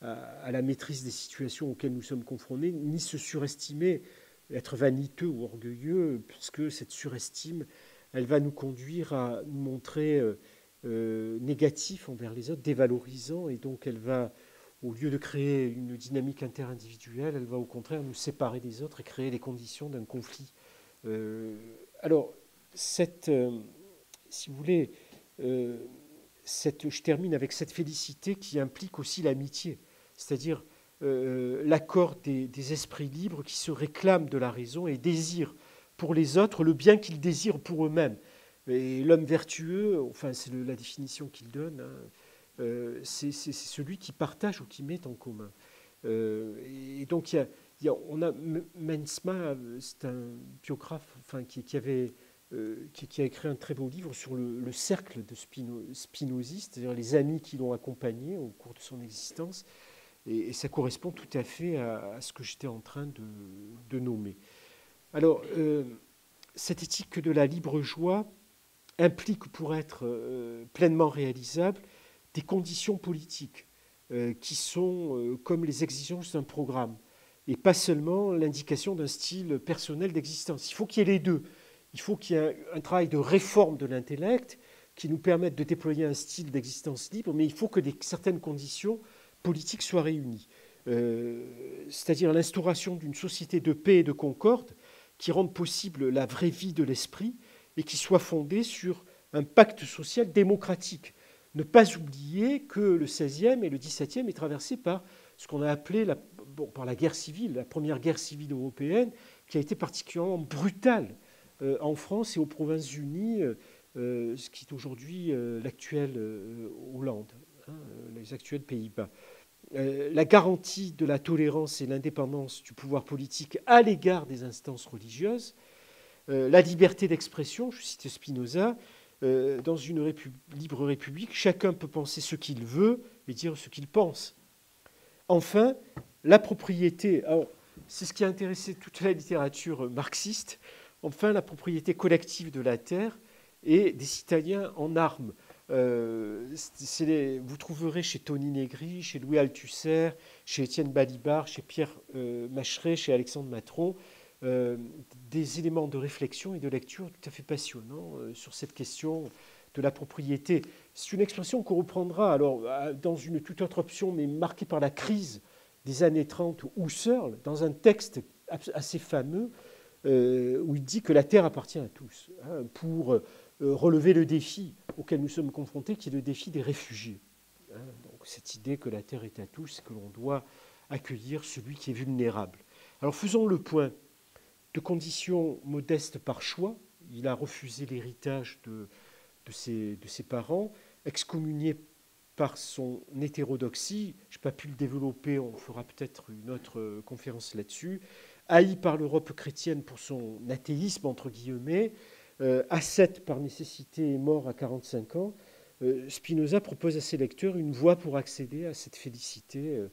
à, la maîtrise des situations auxquelles nous sommes confrontés, ni se surestimer, être vaniteux ou orgueilleux, puisque cette surestime, elle va nous conduire à nous montrer euh, euh négatifs envers les autres, dévalorisant, et donc elle va au lieu de créer une dynamique interindividuelle, elle va au contraire nous séparer des autres et créer les conditions d'un conflit. Euh, alors, cette, euh, si vous voulez, cette, je termine avec cette félicité qui implique aussi l'amitié, c'est-à-dire l'accord des, esprits libres qui se réclament de la raison et désirent pour les autres le bien qu'ils désirent pour eux-mêmes. Et l'homme vertueux, enfin c'est la définition qu'il donne, hein, euh, c'est celui qui partage ou qui met en commun. Euh, et donc, il on a Mensma, c'est un biographe enfin, qui, avait, euh, qui, a écrit un très beau livre sur le, cercle de Spinoza, c'est-à-dire les amis qui l'ont accompagné au cours de son existence. Et, ça correspond tout à fait à, ce que j'étais en train de nommer. Alors, cette éthique de la libre joie implique, pour être pleinement réalisable, des conditions politiques euh, qui sont euh, comme les exigences d'un programme et pas seulement l'indication d'un style personnel d'existence. Il faut qu'il y ait les deux. Il faut qu'il y ait un, travail de réforme de l'intellect qui nous permette de déployer un style d'existence libre, mais il faut que certaines conditions politiques soient réunies. Euh, c'est-à-dire l'instauration d'une société de paix et de concorde qui rende possible la vraie vie de l'esprit et qui soit fondée sur un pacte social démocratique ne pas oublier que le XVIe et le XVIIe est traversé par ce qu'on a appelé la, par la guerre civile, la première guerre civile européenne, qui a été particulièrement brutale euh, en France et aux Provinces-Unies, euh, euh, ce qui est aujourd'hui l'actuelle Hollande, hein, les actuels Pays-Bas. la garantie de la tolérance et l'indépendance du pouvoir politique à l'égard des instances religieuses, la liberté d'expression, je cite Spinoza, euh, dans une libre république, chacun peut penser ce qu'il veut et dire ce qu'il pense. Enfin, la propriété, c'est ce qui a intéressé toute la littérature marxiste enfin la propriété collective de la terre et des citoyens en armes. Euh, vous trouverez chez Tony Negri, chez Louis Althusser, chez Étienne Balibar, chez Pierre euh, Macheret, chez Alexandre Matron, euh, des éléments de réflexion et de lecture tout à fait passionnants sur cette question de la propriété. C'est une expression qu'on reprendra alors dans une toute autre option, mais marquée par la crise des années 30 ou Searle, dans un texte assez fameux où il dit que la terre appartient à tous, hein, pour relever le défi auquel nous sommes confrontés, qui est le défi des réfugiés. Hein, cette idée que la terre est à tous, que l'on doit accueillir celui qui est vulnérable. Alors faisons le point de conditions modestes par choix. Il a refusé l'héritage de, ses parents, excommunié par son hétérodoxie, je n'ai pas pu le développer, on fera peut-être une autre conférence là-dessus, haï par l'Europe chrétienne pour son athéisme, entre guillemets, euh, ascète par nécessité et mort à 45 ans, euh, Spinoza propose à ses lecteurs une voie pour accéder à cette félicité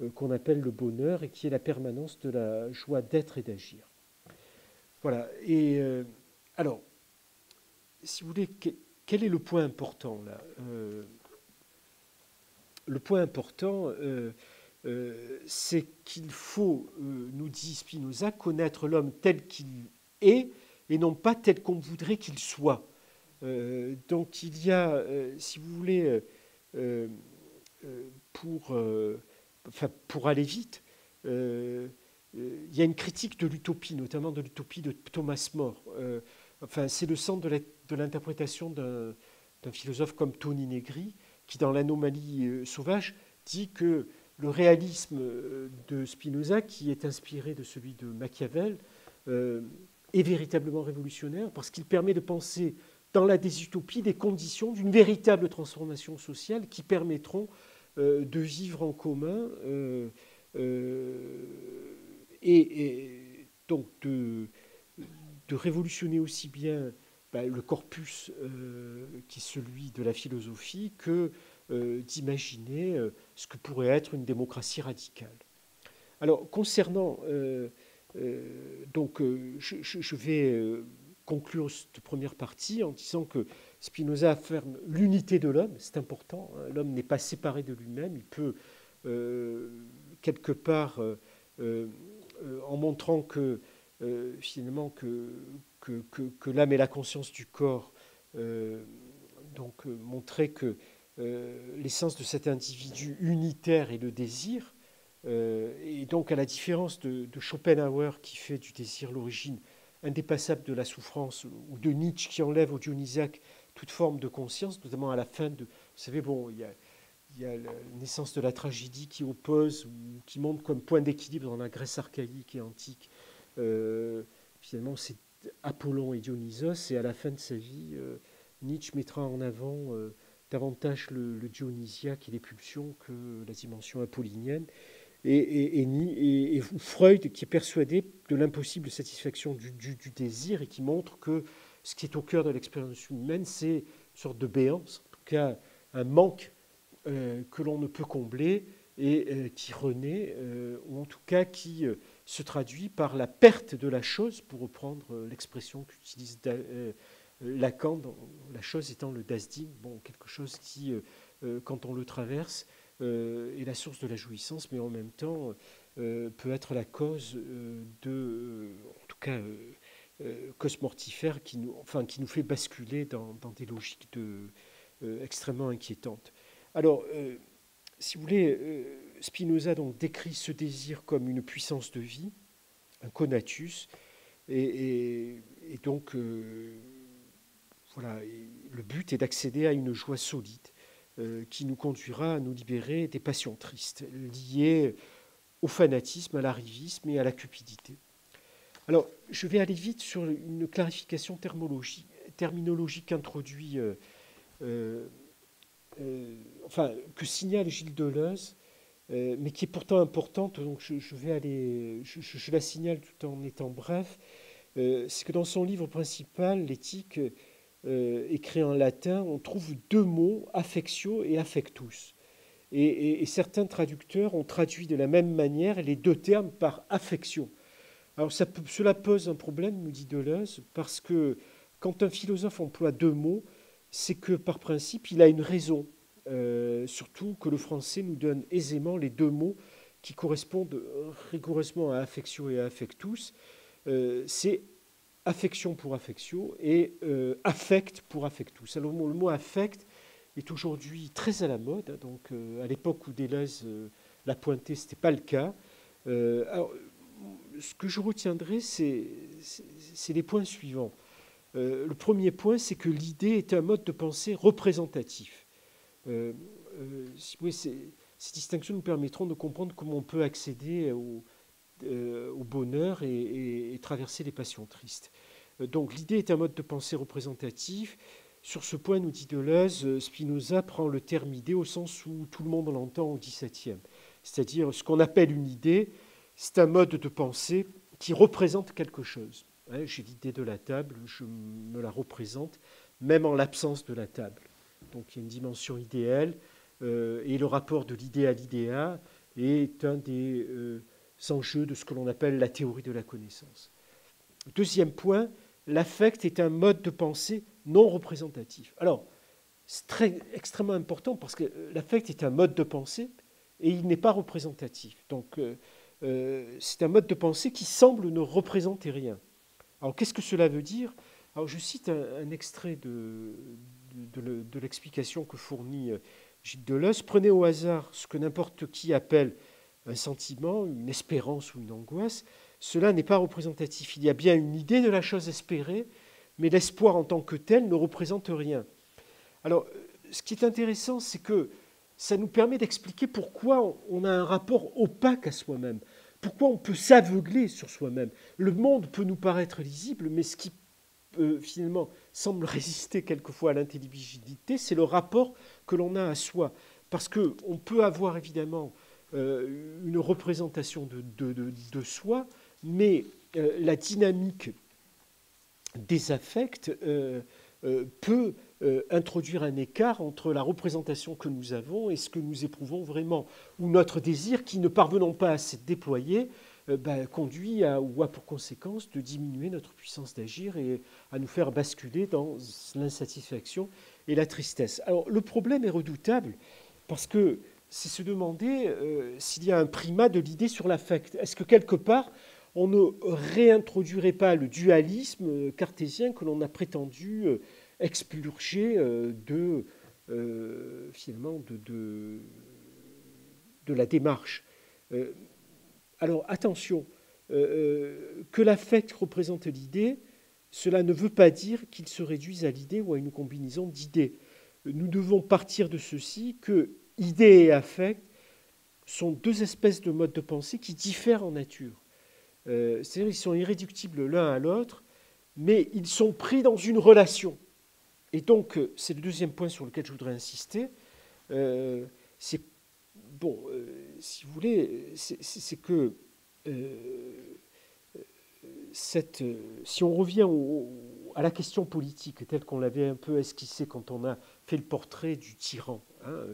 euh, qu'on appelle le bonheur et qui est la permanence de la joie d'être et d'agir. Voilà. Et alors, si vous voulez, quel est le point important là Le point important, c'est qu'il faut, nous dit Spinoza, connaître l'homme tel qu'il est et non pas tel qu'on voudrait qu'il soit. Euh, donc il y a, euh, si vous voulez, euh, pour, enfin, pour aller vite, il y a une critique de l'utopie, notamment de l'utopie de Thomas More. enfin, c'est le centre de l'interprétation d'un philosophe comme Tony Negri, qui, dans l'anomalie sauvage, dit que le réalisme de Spinoza, qui est inspiré de celui de Machiavel, est véritablement révolutionnaire parce qu'il permet de penser dans la désutopie des conditions d'une véritable transformation sociale qui permettront euh, de vivre en commun euh, euh, et, donc de, révolutionner aussi bien bah, le corpus qui est celui de la philosophie que d'imaginer ce que pourrait être une démocratie radicale. Alors concernant euh, donc, euh, je, vais euh, conclure cette première partie en disant que Spinoza affirme l'unité de l'homme, c'est important. Hein. L'homme n'est pas séparé de lui-même, il peut quelque part, en montrant que finalement que, l'âme et la conscience du corps, donc montrer que l'essence de cet individu unitaire est le désir, euh, et donc, à la différence de, Schopenhauer, qui fait du désir l'origine indépassable de la souffrance, ou de Nietzsche, qui enlève au Dionysiaque toute forme de conscience, notamment à la fin de. Vous savez, bon, il y a, la naissance de la tragédie qui oppose, ou qui montre comme point d'équilibre dans la Grèce archaïque et antique. Euh, finalement, c'est Apollon et Dionysos, et à la fin de sa vie, euh, Nietzsche mettra en avant davantage le, le, dionysiaque et les pulsions que la dimension apollinienne et, Freud qui est persuadé de l'impossible satisfaction du, désir et qui montre que ce qui est au cœur de l'expérience humaine, c'est une sorte de béance, en tout cas un manque euh, que l'on ne peut combler et euh, qui renaît, euh, ou en tout cas qui se traduit par la perte de la chose, pour reprendre l'expression qu'utilise Lacan, la chose étant le dasdim, bon, quelque chose qui, quand on le traverse, euh, est la source de la jouissance, mais en même temps euh, peut être la cause euh, de, en tout cas, cause mortifère qui nous, enfin, qui nous fait basculer dans, des logiques de, extrêmement inquiétantes. Alors, si vous voulez, Spinoza donc décrit ce désir comme une puissance de vie, un conatus, et, donc voilà, le but est d'accéder à une joie solide. Euh, qui nous conduira à nous libérer des passions tristes liées au fanatisme, à l'arrivisme et à la cupidité. Alors, je vais aller vite sur une clarification terminologique qu'introduit, euh, euh, enfin, que signale Gilles Deleuze, mais qui est pourtant importante, donc je, vais aller, je, la signale tout en étant bref. C'est que dans son livre principal, L'éthique, euh, écrit en latin, on trouve deux mots, affectio et affectus. Et, certains traducteurs ont traduit de la même manière les deux termes par affection. Alors cela pose un problème, nous dit Deleuze, parce que quand un philosophe emploie deux mots, c'est que par principe, il a une raison. Euh, surtout que le français nous donne aisément les deux mots qui correspondent rigoureusement à affectio et à affectus. Euh, c'est affection pour affectio et euh, affect pour affectus. Alors le mot affect est aujourd'hui très à la mode. Hein, donc à l'époque où Deleuze l'a pointé, ce n'était pas le cas. alors, ce que je retiendrai, c'est les points suivants. Euh, le premier point, c'est que l'idée est un mode de pensée représentatif. Euh, euh, ces, distinctions nous permettront de comprendre comment on peut accéder au, bonheur et, traverser les passions tristes. donc l'idée est un mode de pensée représentatif. Sur ce point, nous dit Deleuze, Spinoza prend le terme idée au sens où tout le monde l'entend au XVIIe. C'est-à-dire ce qu'on appelle une idée, c'est un mode de pensée qui représente quelque chose. J'ai l'idée de la table, je me la représente, même en l'absence de la table. Donc il y a une dimension idéale, euh, et le rapport de l'idée à l'idéa est un des euh, enjeux de ce que l'on appelle la théorie de la connaissance. Deuxième point, l'affect est un mode de pensée non représentatif. Alors, c'est très, extrêmement important parce que euh, l'affect est un mode de pensée et il n'est pas représentatif. Donc, c'est un mode de pensée qui semble ne représenter rien. Alors qu'est-ce que cela veut dire? Je cite un, extrait de, de, l'explication que fournit euh, Gilles Deleuze. Prenez au hasard ce que n'importe qui appelle un sentiment, une espérance ou une angoisse. Cela n'est pas représentatif. Il y a bien une idée de la chose espérée, mais l'espoir en tant que tel ne représente rien. Alors, ce qui est intéressant, c'est que ça nous permet d'expliquer pourquoi on a un rapport opaque à soi-même. Pourquoi on peut s'aveugler sur soi-même? Le monde peut nous paraître lisible, mais ce qui euh, finalement semble résister quelquefois à l'intelligibilité, c'est le rapport que l'on a à soi. Parce qu'on peut avoir évidemment euh, une représentation de, soi, mais euh, la dynamique des affects peut euh, introduire un écart entre la représentation que nous avons et ce que nous éprouvons vraiment, ou notre désir qui, ne parvenant pas à se déployer, euh, ben, conduit à, ou a pour conséquence de diminuer notre puissance d'agir et à nous faire basculer dans l'insatisfaction et la tristesse. Alors le problème est redoutable parce que c'est se demander euh, s'il y a un primat de l'idée sur l'affect. Est-ce que quelque part, on ne réintroduirait pas le dualisme cartésien que l'on a prétendu expurgé euh, de, euh, finalement, de, la démarche. Euh, alors attention, que l'affect représente l'idée, cela ne veut pas dire qu'il se réduise à l'idée ou à une combinaison d'idées. Nous devons partir de ceci que idée et affect sont deux espèces de modes de pensée qui diffèrent en nature. C'est-à-dire qu'ils sont irréductibles l'un à l'autre, mais ils sont pris dans une relation. Et donc, euh, c'est le deuxième point sur lequel je voudrais insister. Euh, c'est, bon, euh, si vous voulez, c'est que cette, si on revient à la question politique telle qu'on l'avait un peu esquissée quand on a fait le portrait du tyran, hein,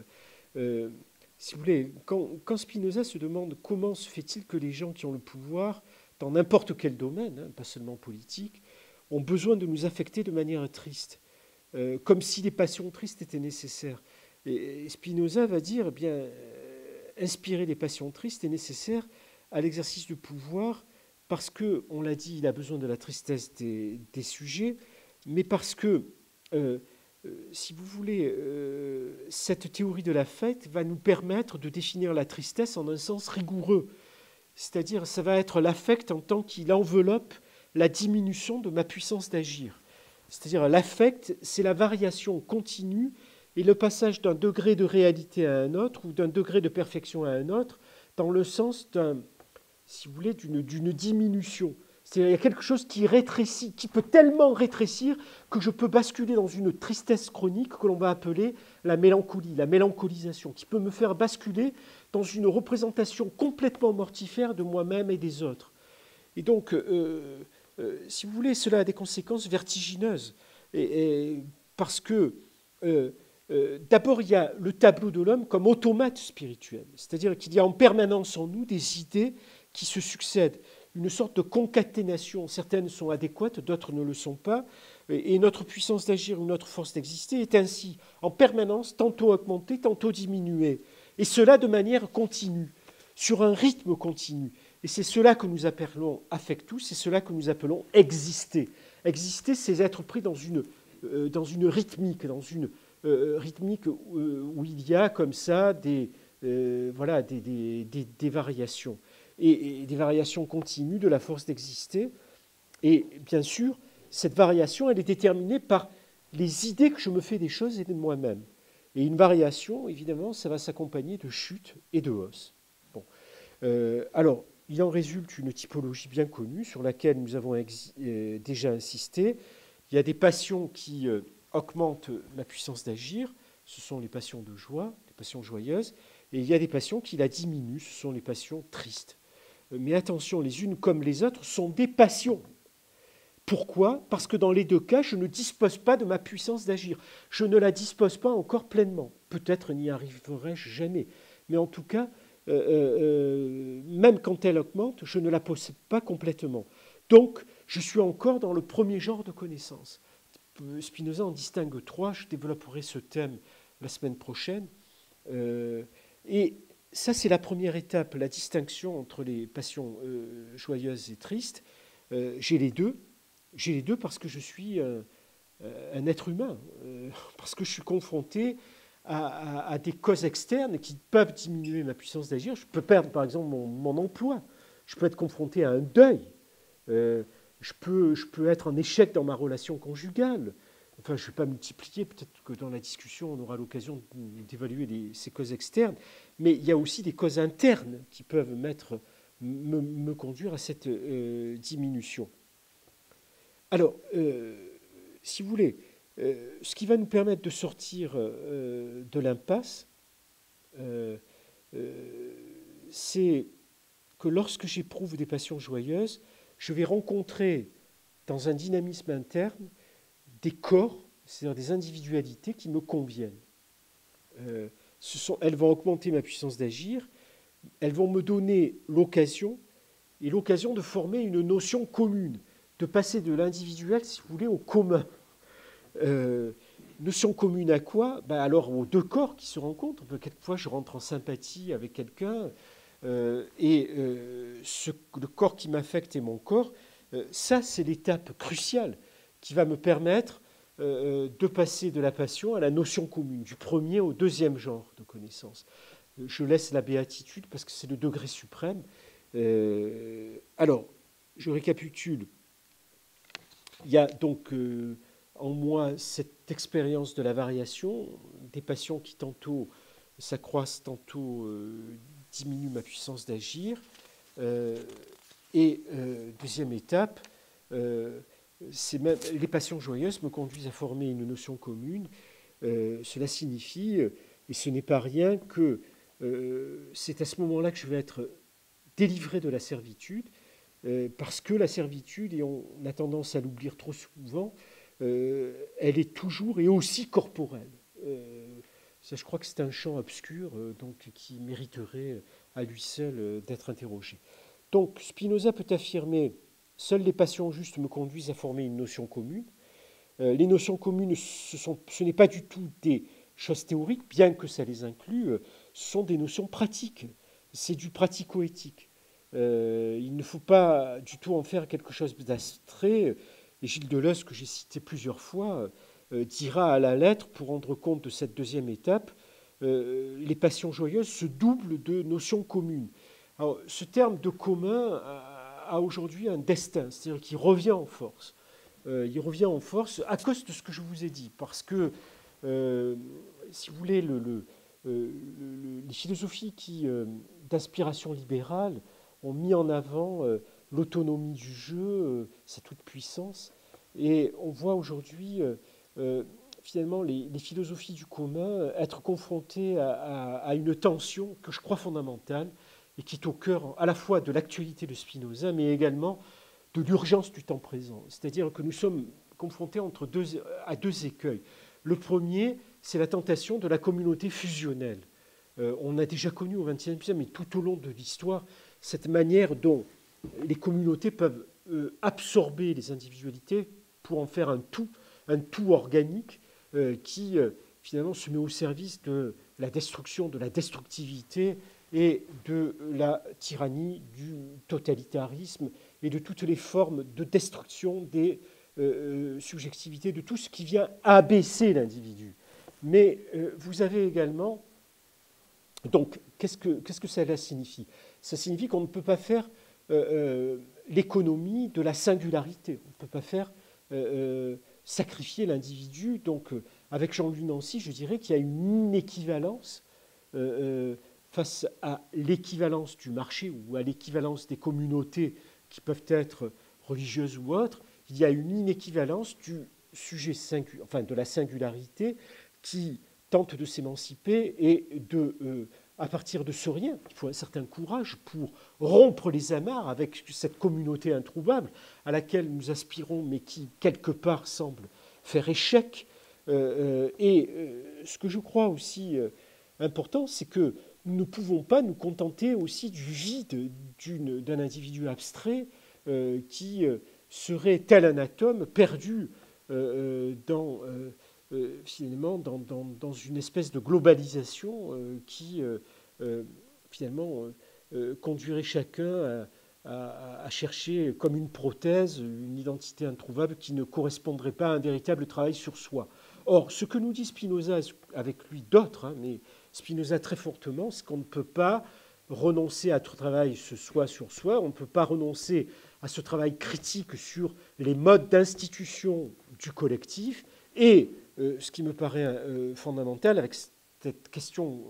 si vous voulez, quand, Spinoza se demande comment se fait-il que les gens qui ont le pouvoir, dans n'importe quel domaine, hein, pas seulement politique, ont besoin de nous affecter de manière triste. Euh, comme si les passions tristes étaient nécessaires. Spinoza va dire, eh bien, euh, inspirer les passions tristes est nécessaire à l'exercice du pouvoir parce que, on l'a dit, il a besoin de la tristesse des, sujets, mais parce que, euh, si vous voulez, cette théorie de la fête va nous permettre de définir la tristesse en un sens rigoureux. C'est-à-dire, ça va être l'affect en tant qu'il enveloppe la diminution de ma puissance d'agir. C'est-à-dire l'affect, c'est la variation continue et le passage d'un degré de réalité à un autre ou d'un degré de perfection à un autre dans le sens d'un, si vous voulez, d'une diminution. C'est-à-dire il y a quelque chose qui rétrécit, qui peut tellement rétrécir que je peux basculer dans une tristesse chronique que l'on va appeler la mélancolie, la mélancolisation, qui peut me faire basculer dans une représentation complètement mortifère de moi-même et des autres. Et donc, euh, euh, si vous voulez, cela a des conséquences vertigineuses. Parce que, euh, euh, d'abord, il y a le tableau de l'homme comme automate spirituel. C'est-à-dire qu'il y a en permanence en nous des idées qui se succèdent. une sorte de concaténation. Certaines sont adéquates, d'autres ne le sont pas. Et notre puissance d'agir ou notre force d'exister est ainsi en permanence tantôt augmentée, tantôt diminuée. Et cela de manière continue, sur un rythme continu. Et c'est cela que nous appelons affectus, c'est cela que nous appelons exister. Exister, c'est être pris dans une, euh, dans une rythmique, dans une euh, rythmique euh, où, il y a comme ça des, voilà, des, des, des, variations. Et, des variations continues de la force d'exister. Et bien sûr, cette variation, elle est déterminée par les idées que je me fais des choses et de moi-même. Et une variation, évidemment, ça va s'accompagner de chutes et de hausses. Bon. Alors, il en résulte une typologie bien connue sur laquelle nous avons euh, déjà insisté. Il y a des passions qui euh, augmentent la puissance d'agir, ce sont les passions de joie, les passions joyeuses, et il y a des passions qui la diminuent, ce sont les passions tristes. Mais attention, les unes comme les autres sont des passions. Pourquoi? Parce que dans les deux cas, je ne dispose pas de ma puissance d'agir. Je ne la dispose pas encore pleinement. Peut-être n'y arriverai-je jamais. Mais en tout cas, euh, euh, euh, même quand elle augmente, je ne la possède pas complètement. Donc, je suis encore dans le premier genre de connaissance. Spinoza en distingue trois. Je développerai ce thème la semaine prochaine. et ça, c'est la première étape, la distinction entre les passions joyeuses et tristes. J'ai les deux. J'ai les deux parce que je suis un, être humain, parce que je suis confronté à, des causes externes qui peuvent diminuer ma puissance d'agir. Je peux perdre, par exemple, mon, emploi. Je peux être confronté à un deuil. Euh, je, peux, je peux être en échec dans ma relation conjugale. Enfin, je ne vais pas multiplier, peut-être que dans la discussion, on aura l'occasion d'évaluer ces causes externes, mais il y a aussi des causes internes qui peuvent me, conduire à cette euh, diminution. Alors, euh, si vous voulez, ce qui va nous permettre de sortir euh, de l'impasse, c'est que lorsque j'éprouve des passions joyeuses, je vais rencontrer dans un dynamisme interne des corps, c'est-à-dire des individualités qui me conviennent. Elles vont augmenter ma puissance d'agir, elles vont me donner l'occasion, et l'occasion de former une notion commune de passer de l'individuel, si vous voulez, au commun. Euh, notion commune à quoi? Ben Alors aux deux corps qui se rencontrent. Quelquefois, je rentre en sympathie avec quelqu'un, euh, et euh, ce, le corps qui m'affecte est mon corps. Ça, c'est l'étape cruciale qui va me permettre de passer de la passion à la notion commune, du premier au deuxième genre de connaissance. Je laisse la béatitude parce que c'est le degré suprême. alors, je récapitule il y a donc en moi cette expérience de la variation, des passions qui tantôt s'accroissent, tantôt euh, diminuent ma puissance d'agir. Euh, et deuxième étape, même, les passions joyeuses me conduisent à former une notion commune. cela signifie, et ce n'est pas rien, que c'est à ce moment-là que je vais être délivré de la servitude euh, parce que la servitude, et on a tendance à l'oublier trop souvent, euh, elle est toujours et aussi corporelle. Euh, ça, je crois que c'est un champ obscur donc, qui mériterait à lui seul d'être interrogé. Donc Spinoza peut affirmer Seules les passions justes me conduisent à former une notion commune. les notions communes, ce, n'est pas du tout des choses théoriques, bien que ça les inclue, ce sont des notions pratiques. C'est du pratico-éthique. Euh, il ne faut pas du tout en faire quelque chose d'abstrait. Et Gilles Deleuze, que j'ai cité plusieurs fois, euh, dira à la lettre, pour rendre compte de cette deuxième étape, euh, les passions joyeuses se doublent de notions communes. Alors, ce terme de commun a, aujourd'hui un destin, c'est-à-dire qu'il revient en force. il revient en force à cause de ce que je vous ai dit, parce que, si vous voulez, le, les philosophies d'inspiration libérale ont mis en avant euh, l'autonomie du jeu, euh, sa toute-puissance. Et on voit aujourd'hui euh, finalement les, philosophies du commun être confrontées à, une tension que je crois fondamentale et qui est au cœur à la fois de l'actualité de Spinoza, mais également de l'urgence du temps présent. C'est-à-dire que nous sommes confrontés à deux écueils. Le premier, c'est la tentation de la communauté fusionnelle. on a déjà connu au XXe siècle, mais tout au long de l'histoire, cette manière dont les communautés peuvent euh, absorber les individualités pour en faire un tout, un tout organique euh, qui finalement se met au service de la destruction, de la destructivité et de la tyrannie, du totalitarisme et de toutes les formes de destruction des subjectivités, de tout ce qui vient abaisser l'individu. Mais vous avez également donc, qu'est-ce que, que cela signifie? Ça signifie qu'on ne peut pas faire euh, euh, l'économie de la singularité. On ne peut pas faire euh, sacrifier l'individu. Donc, avec Jean-Louis Nancy, je dirais qu'il y a une inéquivalence face à l'équivalence du marché ou à l'équivalence des communautés qui peuvent être religieuses ou autres. Il y a une inéquivalence du sujet enfin de la singularité qui tente de s'émanciper et de, euh, à partir de ce rien, il faut un certain courage pour rompre les amarres avec cette communauté introuvable à laquelle nous aspirons, mais qui quelque part semble faire échec. Euh, euh, et ce que je crois aussi important, c'est que nous ne pouvons pas nous contenter aussi du vide d'un individu abstrait qui serait tel un atome perdu dans euh, finalement dans, dans, une espèce de globalisation euh, qui euh, finalement conduirait chacun à, à, chercher comme une prothèse une identité introuvable qui ne correspondrait pas à un véritable travail sur soi. Or, ce que nous dit Spinoza, avec lui d'autres, hein, mais Spinoza très fortement, c'est qu'on ne peut pas renoncer à tout travail ce soi sur soi, on ne peut pas renoncer à ce travail critique sur les modes d'institution du collectif, et ce qui me paraît euh, fondamental avec cette question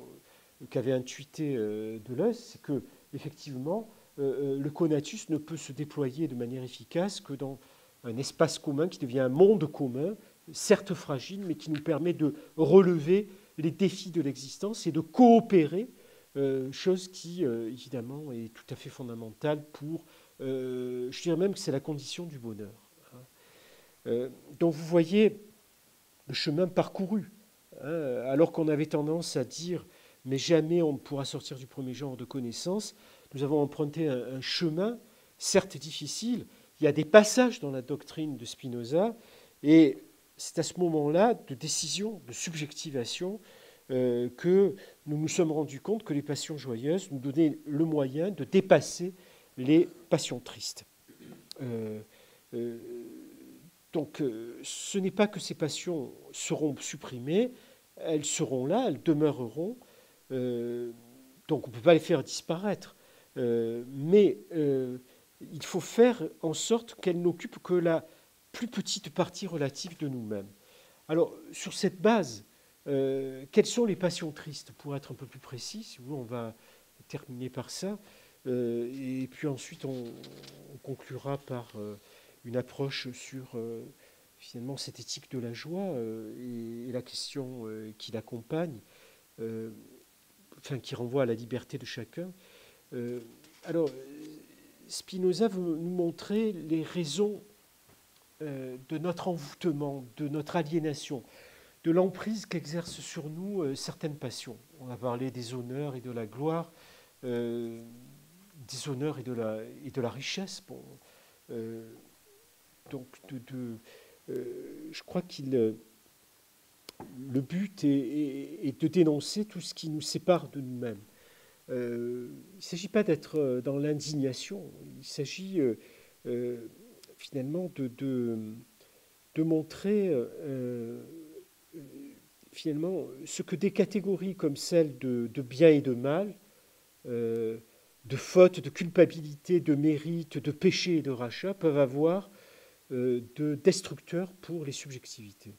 qu'avait intuité euh, Deleuze, c'est que effectivement, le conatus ne peut se déployer de manière efficace que dans un espace commun qui devient un monde commun, certes fragile, mais qui nous permet de relever les défis de l'existence et de coopérer, chose qui, évidemment, est tout à fait fondamentale pour, je dirais même que c'est la condition du bonheur. Hein. donc vous voyez, le chemin parcouru. Hein, alors qu'on avait tendance à dire mais jamais on ne pourra sortir du premier genre de connaissance, nous avons emprunté un, chemin, certes difficile. Il y a des passages dans la doctrine de Spinoza, et c'est à ce moment-là de décision, de subjectivation, euh, que nous nous sommes rendus compte que les passions joyeuses nous donnaient le moyen de dépasser les passions tristes. Euh, euh, donc euh, ce n'est pas que ces passions seront supprimées, elles seront là, elles demeureront. Euh, donc on ne peut pas les faire disparaître. Euh, mais il faut faire en sorte qu'elles n'occupent que la plus petite partie relative de nous-mêmes. Alors sur cette base, quelles sont les passions tristes Pour être un peu plus précis, on va terminer par ça. et puis ensuite on conclura par une approche sur euh, finalement cette éthique de la joie euh, et, la question euh, qui l'accompagne, enfin qui renvoie à la liberté de chacun. alors, Spinoza veut nous montrer les raisons de notre envoûtement, de notre aliénation, de l'emprise qu'exercent sur nous certaines passions. On a parlé des honneurs et de la gloire, des honneurs et de la, et de la richesse. Bon, donc de, euh, je crois qu'il euh, le but est, de dénoncer tout ce qui nous sépare de nous-mêmes. Euh, il ne s'agit pas d'être dans l'indignation, il s'agit finalement de, de, montrer finalement ce que des catégories comme celles de, bien et de mal, de faute, de culpabilité, de mérite, de péché et de rachat peuvent avoir de destructeur pour les subjectivités.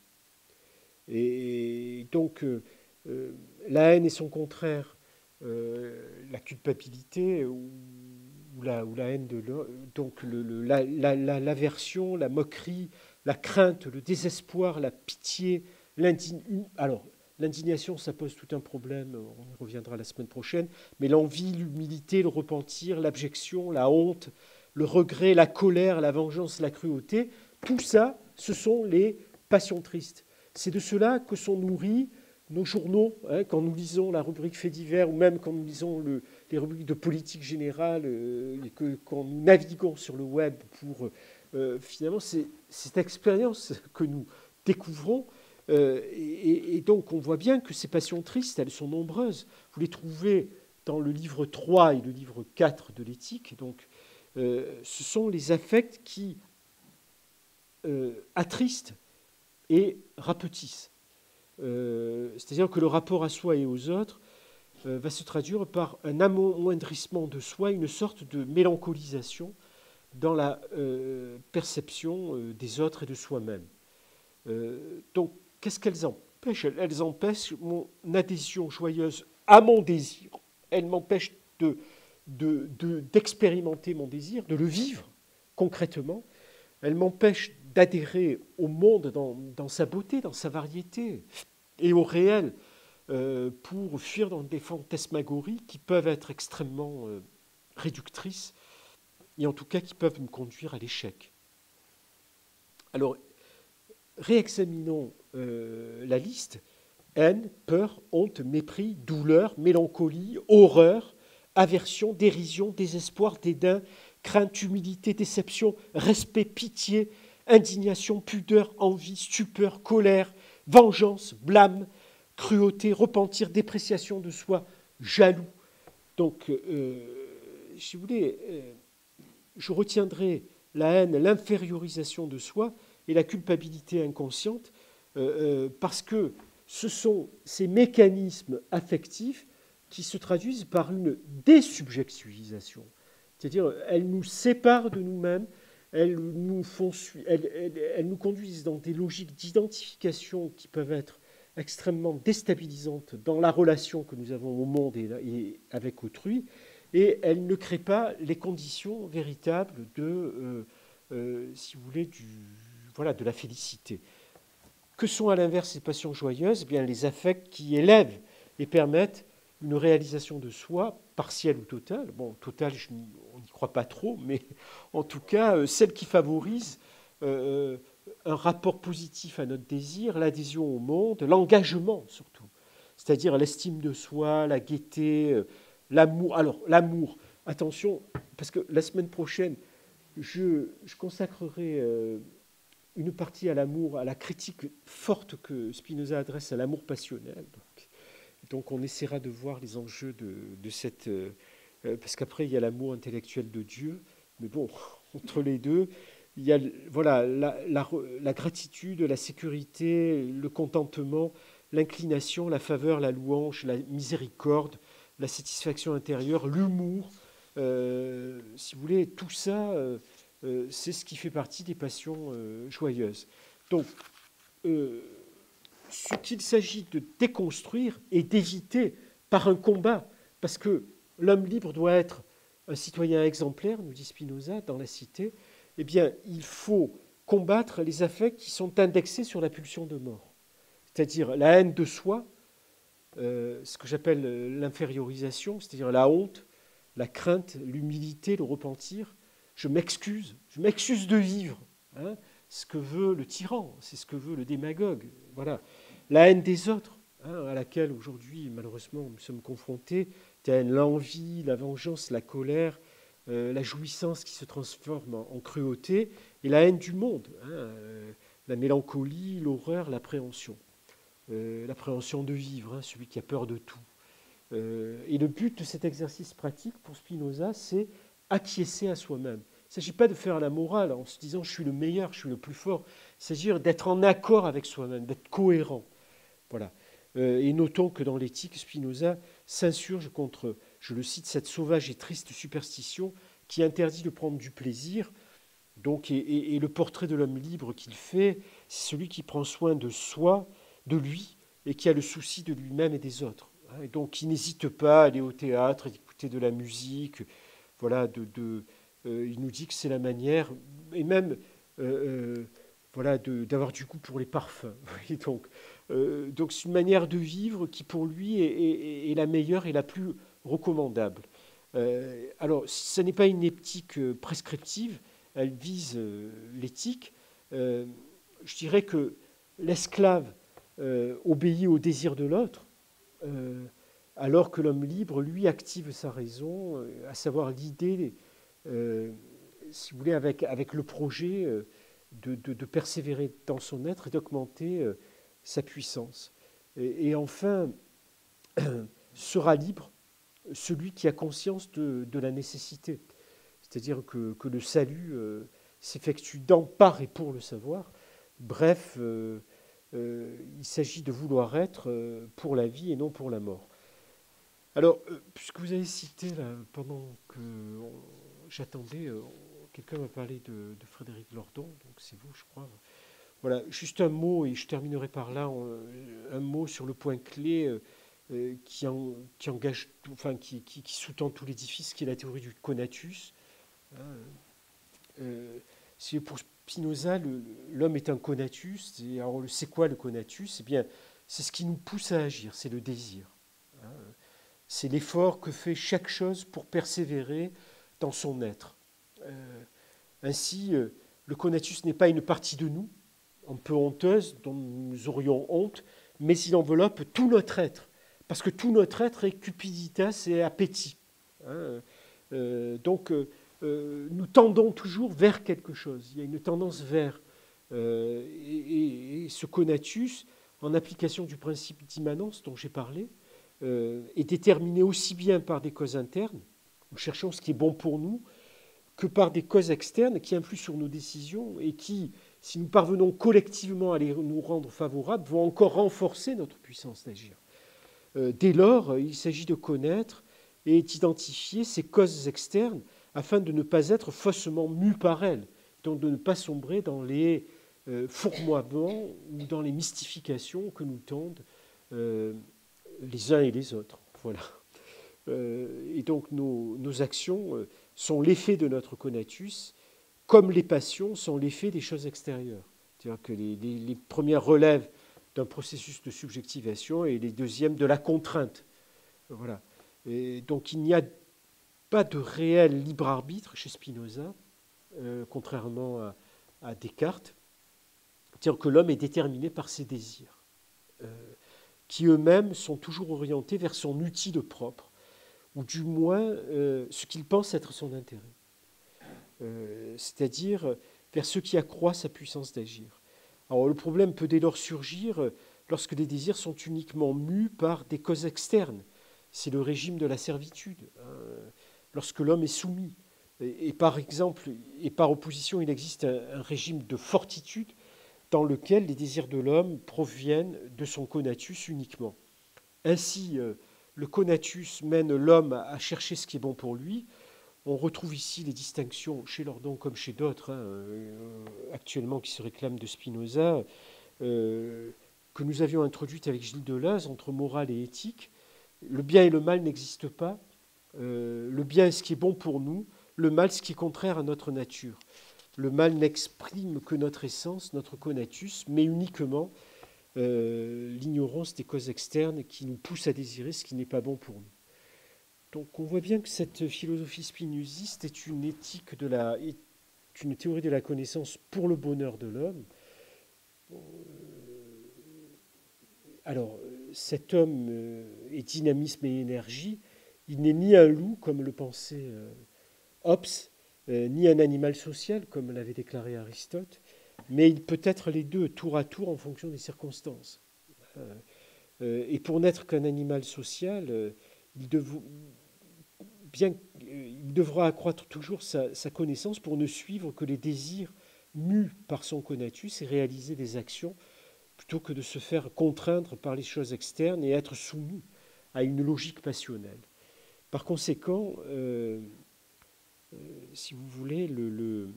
Et donc, euh, euh, la haine et son contraire, la culpabilité ou, la, haine de donc l'aversion, la, la, moquerie, la crainte, le désespoir, la pitié, l'indignation. Alors, l'indignation, ça pose tout un problème, on y reviendra la semaine prochaine, mais l'envie, l'humilité, le repentir, l'abjection, la honte, le regret, la colère, la vengeance, la cruauté, tout ça, ce sont les passions tristes. C'est de cela que sont nourris nos journaux, hein, quand nous lisons la rubrique faits divers ou même quand nous lisons le les rubriques de politique générale et que quand nous naviguons sur le web pour finalement c'est cette expérience que nous découvrons et, et, donc on voit bien que ces passions tristes elles sont nombreuses vous les trouvez dans le livre 3 et le livre 4 de l'éthique donc ce sont les affects qui attristent et rapetissent euh, c'est-à-dire que le rapport à soi et aux autres euh, va se traduire par un amoindrissement de soi, une sorte de mélancolisation dans la euh, perception des autres et de soi-même. donc, qu'est-ce qu'elles empêchent? Elles empêchent mon adhésion joyeuse à mon désir. Elles m'empêchent de, d'expérimenter mon désir, de le vivre concrètement. Elles m'empêchent d'adhérer au monde dans, dans, sa beauté, dans sa variété et au réel euh, pour fuir dans des fantasmagories qui peuvent être extrêmement euh, réductrices et en tout cas qui peuvent me conduire à l'échec. Alors, réexaminons euh, la liste. Haine, peur, honte, mépris, douleur, mélancolie, horreur, aversion, dérision, désespoir, dédain, crainte, humilité, déception, respect, pitié, indignation, pudeur, envie, stupeur, colère, vengeance, blâme, cruauté, repentir, dépréciation de soi, jaloux. Donc, euh, si vous voulez, euh, je retiendrai la haine, l'infériorisation de soi et la culpabilité inconsciente, euh, parce que ce sont ces mécanismes affectifs qui se traduisent par une désubjectivisation. C'est-à-dire, elles nous séparent de nous-mêmes, elles nous, font, conduisent dans des logiques d'identification qui peuvent être extrêmement déstabilisantes dans la relation que nous avons au monde et, avec autrui, et elles ne créent pas les conditions véritables de, euh, euh, si vous voulez, voilà, de la félicité. Que sont à l'inverse ces passions joyeuses? Eh bien, Les affects qui élèvent et permettent une réalisation de soi, partielle ou totale. Bon, totale, on n'y croit pas trop, mais en tout cas, euh, celle qui favorise euh, un rapport positif à notre désir, l'adhésion au monde, l'engagement surtout, c'est-à-dire l'estime de soi, la gaieté, euh, l'amour. Alors, l'amour, attention, parce que la semaine prochaine, je, consacrerai une partie à l'amour, à la critique forte que Spinoza adresse à l'amour passionnel. Donc on essaiera de voir les enjeux de, cette... Euh, euh, parce qu'après, il y a l'amour intellectuel de Dieu, mais bon, entre les deux, il y a voilà, la, gratitude, la sécurité, le contentement, l'inclination, la faveur, la louange, la miséricorde, la satisfaction intérieure, l'humour. Euh, si vous voulez, tout ça, c'est ce qui fait partie des passions joyeuses. Donc, ce qu'il s'agit de déconstruire et d'éviter par un combat, parce que l'homme libre doit être un citoyen exemplaire, nous dit Spinoza, dans la cité, eh bien, il faut combattre les affects qui sont indexés sur la pulsion de mort, c'est-à-dire la haine de soi, euh, ce que j'appelle l'infériorisation, c'est-à-dire la honte, la crainte, l'humilité, le repentir. Je m'excuse, je m'excuse de vivre. Hein, ce que veut le tyran, c'est ce que veut le démagogue. Voilà. La haine des autres, hein, à laquelle aujourd'hui, malheureusement, nous sommes confrontés, l'envie, la vengeance, la colère, euh, la jouissance qui se transforme en, cruauté, et la haine du monde, hein, euh, la mélancolie, l'horreur, l'appréhension. Euh, l'appréhension de vivre, hein, celui qui a peur de tout. et le but de cet exercice pratique pour Spinoza, c'est acquiescer à soi-même. Il ne s'agit pas de faire la morale en se disant je suis le meilleur, je suis le plus fort. Il s'agit d'être en accord avec soi-même, d'être cohérent. Voilà. Euh, et notons que dans l'éthique, Spinoza s'insurge contre, je le cite, cette sauvage et triste superstition qui interdit de prendre du plaisir. Donc, et, le portrait de l'homme libre qu'il fait, c'est celui qui prend soin de soi, de lui, et qui a le souci de lui-même et des autres. Hein. Et donc, qui n'hésite pas à aller au théâtre, à écouter de la musique, voilà, euh, il nous dit que c'est la manière, et même euh, voilà, d'avoir du goût pour les parfums. donc, donc c'est une manière de vivre qui pour lui est, la meilleure et la plus recommandable. alors, ce n'est pas une éthique prescriptive, elle vise l'éthique. je dirais que l'esclave obéit au désir de l'autre, alors que l'homme libre, lui, active sa raison, à savoir l'idée, si vous voulez, avec, avec le projet de, de, persévérer dans son être et d'augmenter sa puissance. Et, enfin, sera libre celui qui a conscience de, de la nécessité. C'est-à-dire que, que, le salut s'effectue dans, par et pour le savoir. Bref, euh, euh, il s'agit de vouloir être euh, pour la vie et non pour la mort. Alors, puisque vous avez cité, pendant que j'attendais, quelqu'un m'a parlé de, Frédéric Lordon, donc c'est vous, je crois. Voilà, juste un mot, et je terminerai par là, un mot sur le point clé qui, qui, engage, enfin, qui, sous-tend tout l'édifice, qui est la théorie du conatus. Hein, pour Spinoza, l'homme est un conatus. alors, c'est quoi le conatus? Eh bien, c'est ce qui nous pousse à agir, c'est le désir. Hein. C'est l'effort que fait chaque chose pour persévérer dans son être. Euh, ainsi, euh, le conatus n'est pas une partie de nous, un peu honteuse, dont nous aurions honte, mais il enveloppe tout notre être, parce que tout notre être est cupiditas et appétit. Hein. Euh, donc, euh, nous tendons toujours vers quelque chose. Il y a une tendance vers. Euh, et, ce conatus, en application du principe d'immanence dont j'ai parlé, euh, est déterminé aussi bien par des causes internes, nous cherchons ce qui est bon pour nous, que par des causes externes qui influent sur nos décisions et qui, si nous parvenons collectivement à les nous rendre favorables, vont encore renforcer notre puissance d'agir. dès lors, il s'agit de connaître et d'identifier ces causes externes afin de ne pas être faussement mu par elle, donc de ne pas sombrer dans les euh, fourmoiements ou dans les mystifications que nous tendent euh, les uns et les autres. Voilà. Euh, et donc nos, actions sont l'effet de notre conatus, comme les passions sont l'effet des choses extérieures. C'est-à-dire que les, premières relèvent d'un processus de subjectivation et les deuxièmes de la contrainte. Voilà. Donc il n'y a pas de réel libre arbitre chez Spinoza, euh, contrairement à, Descartes. C'est-à-dire que l'homme est déterminé par ses désirs, euh, qui eux-mêmes sont toujours orientés vers son outil de propre, ou du moins euh, ce qu'il pense être son intérêt, c'est-à-dire vers ce qui accroît sa puissance d'agir. Alors le problème peut dès lors surgir lorsque les désirs sont uniquement mus par des causes externes. C'est le régime de la servitude. Hein lorsque l'homme est soumis. Et, par exemple, et par opposition, il existe un, régime de fortitude dans lequel les désirs de l'homme proviennent de son conatus uniquement. Ainsi, euh, le conatus mène l'homme à chercher ce qui est bon pour lui. On retrouve ici les distinctions chez Lordon comme chez d'autres, hein, euh, actuellement qui se réclament de Spinoza, euh, que nous avions introduites avec Gilles Deleuze entre morale et éthique. Le bien et le mal n'existent pas, euh, le bien est ce qui est bon pour nous, le mal ce qui est contraire à notre nature. Le mal n'exprime que notre essence, notre conatus, mais uniquement l'ignorance des causes externes qui nous poussent à désirer ce qui n'est pas bon pour nous. Donc on voit bien que cette philosophie spinoziste est une théorie de la connaissance pour le bonheur de l'homme. Euh, alors cet homme est dynamisme et énergie, il n'est ni un loup, comme le pensait euh, Hobbes, euh, ni un animal social, comme l'avait déclaré Aristote, mais il peut être les deux tour à tour en fonction des circonstances. Euh, et pour n'être qu'un animal social, il, bien, il, devra accroître toujours sa, sa, connaissance pour ne suivre que les désirs mus par son conatus et réaliser des actions plutôt que de se faire contraindre par les choses externes et être soumis à une logique passionnelle. Par conséquent, euh, euh, si vous voulez, le,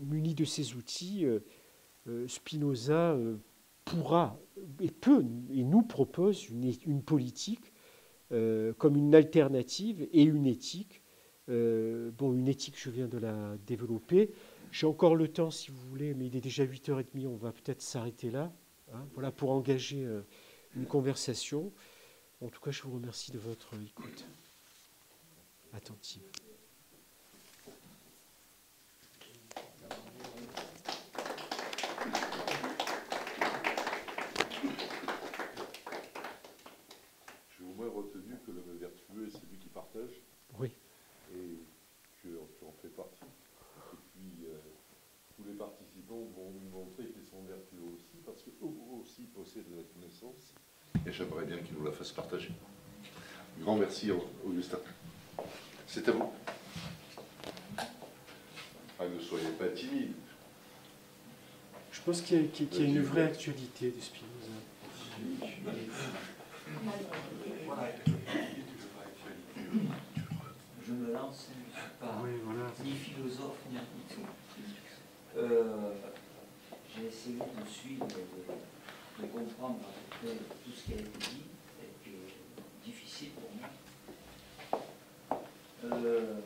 muni de ces outils, euh, Spinoza pourra et peut et nous propose une, politique comme une alternative et une éthique. bon, une éthique, je viens de la développer. J'ai encore le temps, si vous voulez, mais il est déjà 8h30, on va peut-être s'arrêter là. Hein, voilà, pour engager une conversation. En tout cas, je vous remercie de votre écoute attentive. Moins retenu que le vertueux, c'est lui qui partage. Oui. Et que tu en fais partie. Et puis, euh, tous les participants vont nous montrer qu'ils sont vertueux aussi, parce qu'eux aussi possèdent la connaissance. Et j'aimerais bien qu'ils nous la fassent partager. Grand merci, Augustin. C'est à vous. Ah, ne soyez pas timide. Je pense qu'il y, a une vraie actualité de Spinoza. Je me lance, je ne suis pas ni philosophe ni tout. Euh, J'ai essayé de suivre, de, de comprendre tout ce qui a été dit, et, difficile pour moi. Euh,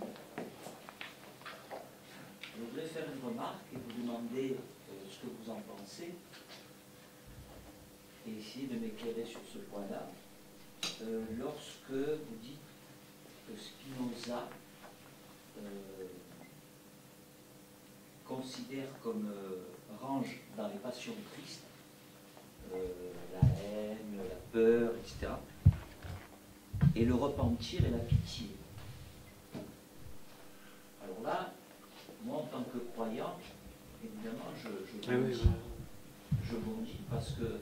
je voudrais faire une remarque et vous demander euh, ce que vous en pensez et essayer de m'éclairer sur ce point-là. Euh, lorsque vous dites que Spinoza euh, considère comme range dans les passions tristes la haine, la peur, etc., et le repentir et la pitié. Alors là, moi, en tant que croyant, évidemment, je, je, bondis, ah je bondis parce que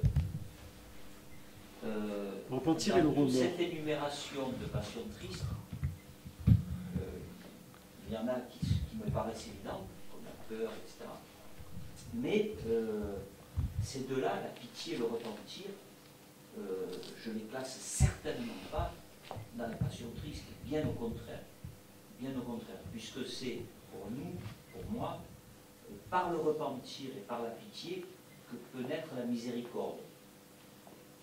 euh, Repentir et le cette énumération de passions tristes, euh, il y en a qui, me paraissent évidentes, comme la peur, etc. Mais euh, ces deux-là, la pitié et le repentir, euh, je ne les place certainement pas dans la passion triste, bien au contraire. Bien au contraire, puisque c'est pour nous, pour moi, par le repentir et par la pitié que peut naître la miséricorde,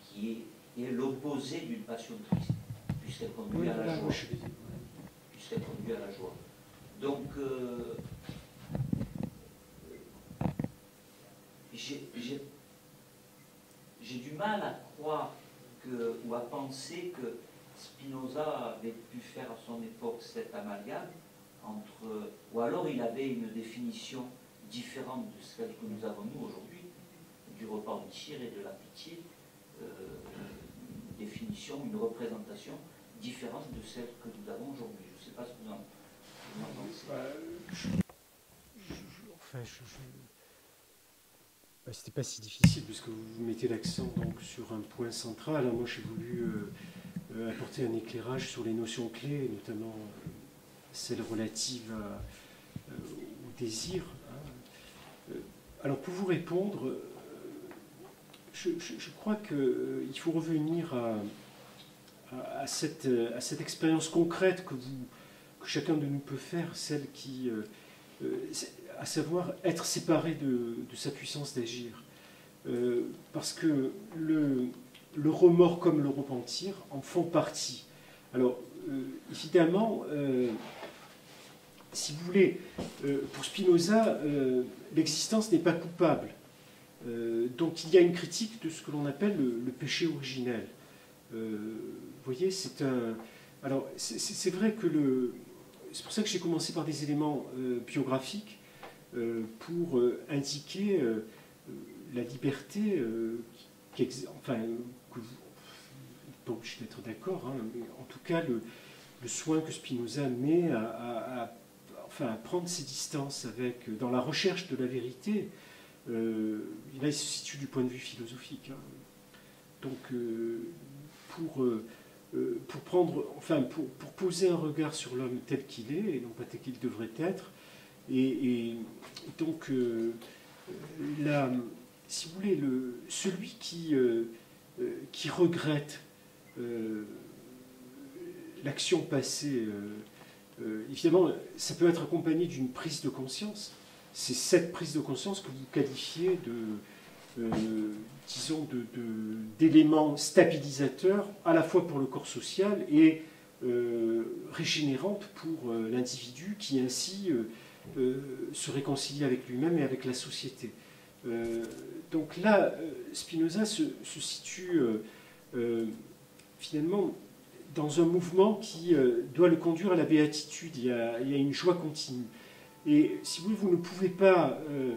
qui est, l'opposé d'une passion triste, puisqu'elle conduit à la joie. Puisqu'elle conduit à la joie. Donc, euh, j'ai du mal à croire que, ou à penser que Spinoza avait pu faire à son époque cet amalgame entre, ou alors il avait une définition différente de celle que nous avons nous aujourd'hui, du repentir et de la pitié, euh, définition, une représentation différente de celle que nous avons aujourd'hui. Je ne sais pas ce que vous en, pensez. Enfin, c'était pas si difficile puisque vous mettez l'accent donc sur un point central. Moi, j'ai voulu euh, euh, apporter un éclairage sur les notions clés, notamment celle relative au désir, alors pour vous répondre, euh, je, crois qu'il euh, faut revenir à, cette, expérience concrète que, chacun de nous peut faire, celle qui, euh, à savoir être séparé de, sa puissance d'agir. parce que le, remords comme le repentir en font partie. Alors, évidemment, si vous voulez, pour Spinoza, l'existence n'est pas coupable. Euh, donc il y a une critique de ce que l'on appelle le, péché originel. Euh, vous voyez, c'est un. Alors, c'est vrai que le. C'est pour ça que j'ai commencé par des éléments euh, biographiques pour indiquer la liberté qui, enfin, que vous, pas obligé d'être d'accord, hein, mais en tout cas le, soin que Spinoza met à enfin, prendre ses distances avec, dans la recherche de la vérité, euh, là il se situe du point de vue philosophique. Hein. Donc euh, pour, pour, prendre, enfin, pour, pour, poser un regard sur l'homme tel qu'il est, et non pas tel qu'il devrait être, et, donc là, si vous voulez, le, celui qui, qui regrette l'action passée euh, évidemment, ça peut être accompagné d'une prise de conscience. C'est cette prise de conscience que vous qualifiez de, euh, disons, d'éléments stabilisateurs à la fois pour le corps social et euh, régénérante pour l'individu qui ainsi se réconcilie avec lui-même et avec la société. donc là, Spinoza se situe finalement dans un mouvement qui euh, doit le conduire à la béatitude. Y a, une joie continue. Et si vous, vous ne pouvez pas, euh,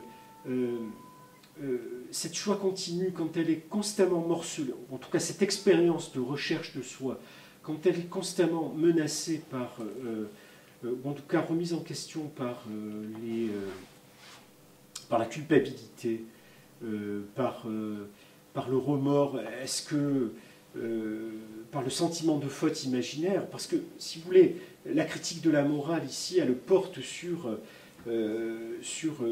euh, cette joie continue, quand elle est constamment morcelée, en tout cas cette expérience de recherche de soi, quand elle est constamment menacée par, ou en tout cas remise en question par, les, par la culpabilité, par, par le remords, est-ce que par le sentiment de faute imaginaire, parce que, si vous voulez, la critique de la morale ici, elle porte sur, sur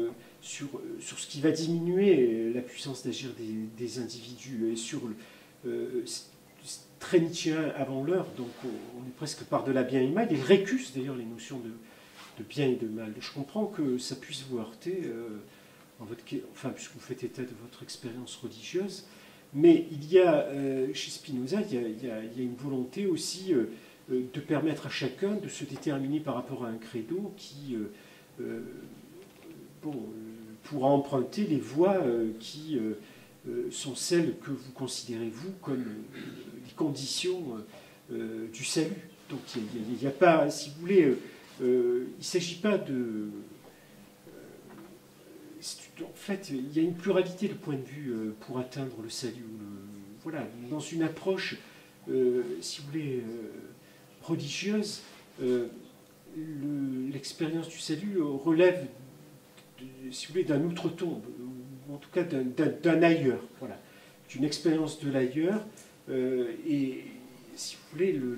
sur, sur ce qui va diminuer la puissance d'agir des, individus et sur euh, très Nietzschéen avant l'heure, donc on est presque par-delà bien et mal. Il récuse d'ailleurs les notions de, de, bien et de mal. Je comprends que ça puisse vous heurter, euh, en votre, enfin, puisque vous faites état de votre expérience religieuse, mais il y a, euh, chez Spinoza, il y a, il, y a, une volonté aussi euh, de permettre à chacun de se déterminer par rapport à un credo qui, bon, pour emprunter les voies euh, qui euh, euh, sont celles que vous considérez, vous, comme les conditions du salut. Donc il n'y a, pas, si vous voulez, il ne s'agit pas de... En fait, il y a une pluralité de points de vue pour atteindre le salut. voilà, dans une approche, si vous voulez, religieuse, l'expérience du salut relève si vous voulez, d'un outre-tombe, ou en tout cas d'un ailleurs, voilà, d'une expérience de l'ailleurs, euh, et si vous voulez, le,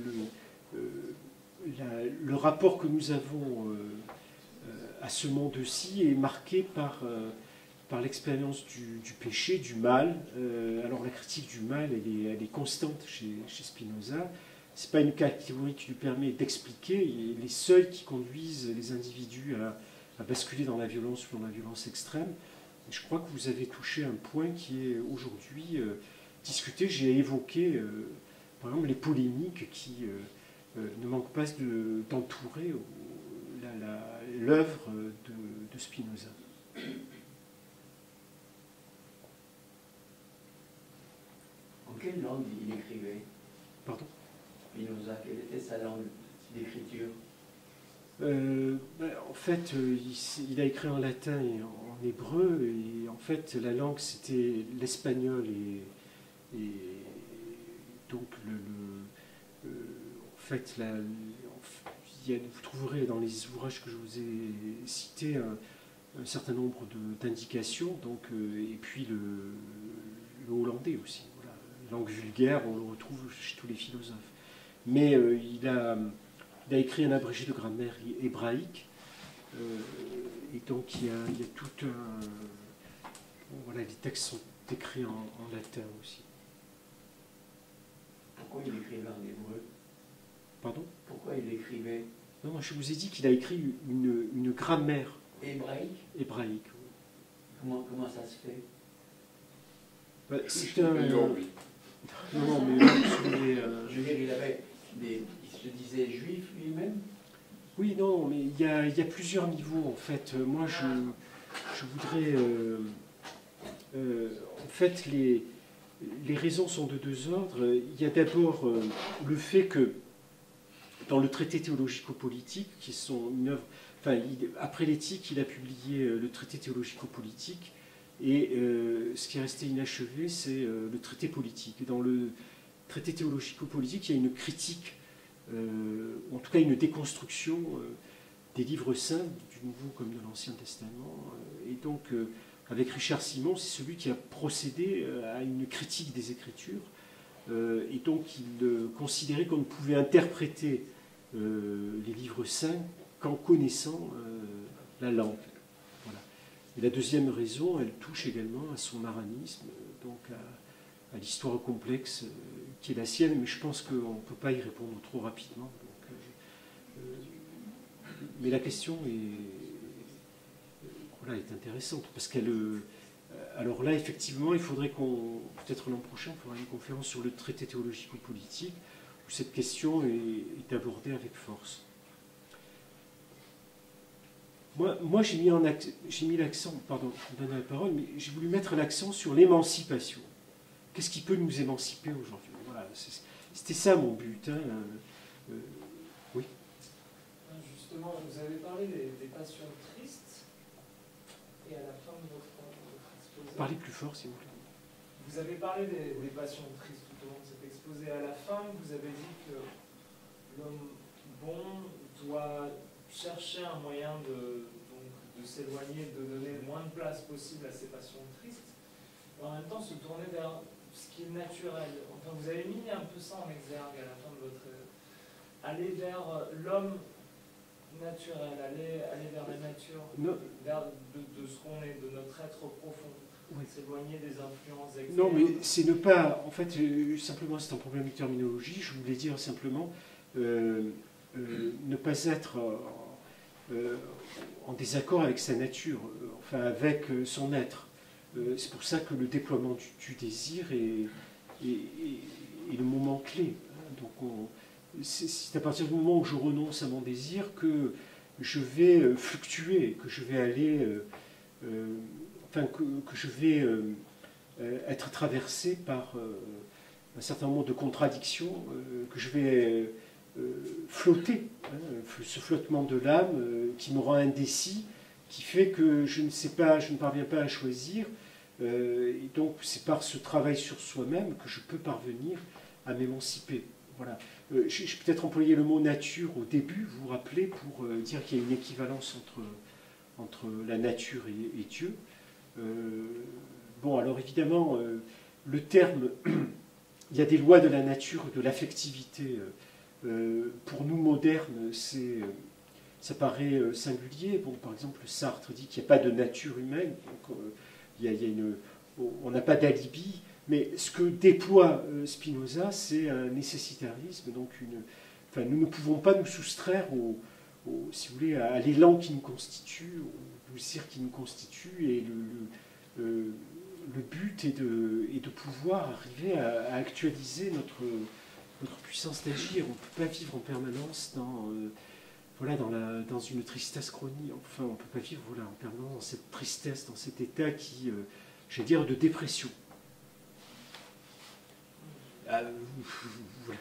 euh, rapport que nous avons euh, à ce monde-ci est marqué par, par l'expérience du, péché, du mal. alors la critique du mal, elle est, constante chez Spinoza. Ce n'est pas une catégorie qui lui permet d'expliquer les seuils qui conduisent les individus à, à basculer dans la violence ou dans la violence extrême. Et je crois que vous avez touché un point qui est aujourd'hui euh, discuté. J'ai évoqué, euh, par exemple, les polémiques qui euh, ne manquent pas d'entourer l'œuvre de, de, Spinoza. En quelle langue il écrivait? Pardon? Quelle était sa langue d'écriture euh, ben, en fait, euh, il, a écrit en latin et en, hébreu, et en fait, la langue c'était l'espagnol et, donc euh, en fait, vous trouverez dans les ouvrages que je vous ai cités un, certain nombre d'indications, et puis le, hollandais aussi. Langue vulgaire, on le retrouve chez tous les philosophes. Mais il a il a écrit un abrégé de grammaire hébraïque. Euh, et donc il y, a, tout un. voilà, les textes sont écrits en, latin aussi. Pourquoi il écrivait en hébreu? Pardon? Pourquoi il écrivait? Non, je vous ai dit qu'il a écrit une, une grammaire. Hébraïque? Hébraïque, Comment, comment ça se fait? Bah, C'est un. Non, non, mais. Euh, je veux dire, il avait des se disait juif lui-même? Oui, non, mais il y, a, il plusieurs niveaux en fait. Moi, je, voudrais. Euh, euh, en fait, les, les raisons sont de deux ordres. Il y a d'abord euh, le fait que dans le traité théologico-politique, qui sont une œuvre. Enfin, après l'éthique, il a publié le traité théologico-politique. Et ce qui est resté inachevé, c'est le traité politique. Dans le traité théologico-politique, il y a une critique euh, en tout cas une déconstruction euh, des livres saints, du Nouveau comme de l'Ancien Testament. Euh, et donc, avec Richard Simon, c'est celui qui a procédé à une critique des Écritures. et donc, il considérait qu'on ne pouvait interpréter les livres saints qu'en connaissant la langue. Voilà. Et la deuxième raison, elle touche également à son maranisme, donc à, à l'histoire complexe qui est la sienne, mais je pense qu'on ne peut pas y répondre trop rapidement. Euh, euh, mais la question est, voilà, est intéressante, parce qu'elle... Euh, alors là, effectivement, il faudrait qu'on, peut-être l'an prochain, on fera une conférence sur le traité théologico-politique, où cette question est, abordée avec force. Moi, moi j'ai mis, mis l'accent, pardon, je donne la parole, mais j'ai voulu mettre l'accent sur l'émancipation. Qu'est-ce qui peut nous émanciper aujourd'hui? C'était ça mon but. Hein. Euh, oui. Justement, vous avez parlé des, passions tristes et à la fin de votre, exposé. Parlez plus fort, s'il vous plaît. Vous avez parlé des, passions tristes tout au long de cet exposé. À la fin, vous avez dit que l'homme bon doit chercher un moyen de, donc, de s'éloigner, de donner le moins de place possible à ses passions tristes, et en même temps se tourner vers ce qui est naturel. Enfin, vous avez mis un peu ça en exergue à la fin de votre... Aller vers l'homme naturel, aller, aller vers la nature, vers de, de ce qu'on est, de notre être profond, Oui. s'éloigner des influences externes. Non, mais c'est ne pas. En fait, euh, simplement, c'est un problème de terminologie. Je voulais dire simplement euh, euh, ne pas être euh, euh, en désaccord avec sa nature, euh, enfin avec euh, son être. Euh, c'est pour ça que le déploiement du, désir est, le moment clé. Donc, on- c'est à partir du moment où je renonce à mon désir que je vais euh, fluctuer, que je vais aller, euh, enfin que, je vais être traversé par un certain nombre de contradictions, que je vais flotter, hein, ce flottement de l'âme qui me rend indécis, qui fait que je ne sais pas, je ne parviens pas à choisir. euh, et donc c'est par ce travail sur soi-même que je peux parvenir à m'émanciper. Voilà. Euh, J'ai peut-être employé le mot nature au début, vous vous rappelez, pour euh, dire qu'il y a une équivalence entre, entre la nature et, et Dieu. Euh, bon, alors évidemment, le terme, il y a des lois de la nature, de l'affectivité. pour nous modernes, c'est, ça paraît euh, singulier. Par exemple, Sartre dit qu'il n'y a pas de nature humaine, euh, on n'a pas d'alibi. Mais ce que déploie euh, Spinoza, c'est un nécessitarisme. Donc nous ne pouvons pas nous soustraire si vous voulez, à, l'élan qui nous constitue, au désir qui nous constitue. Et le, but est de, pouvoir arriver à, actualiser notre, puissance d'agir. On ne peut pas vivre en permanence dans, voilà, dans, la, dans une tristesse chronique. Enfin, on ne peut pas vivre voilà, en permanence dans cette tristesse, dans cet état qui, euh, j'allais dire, de dépression. Ah, voilà.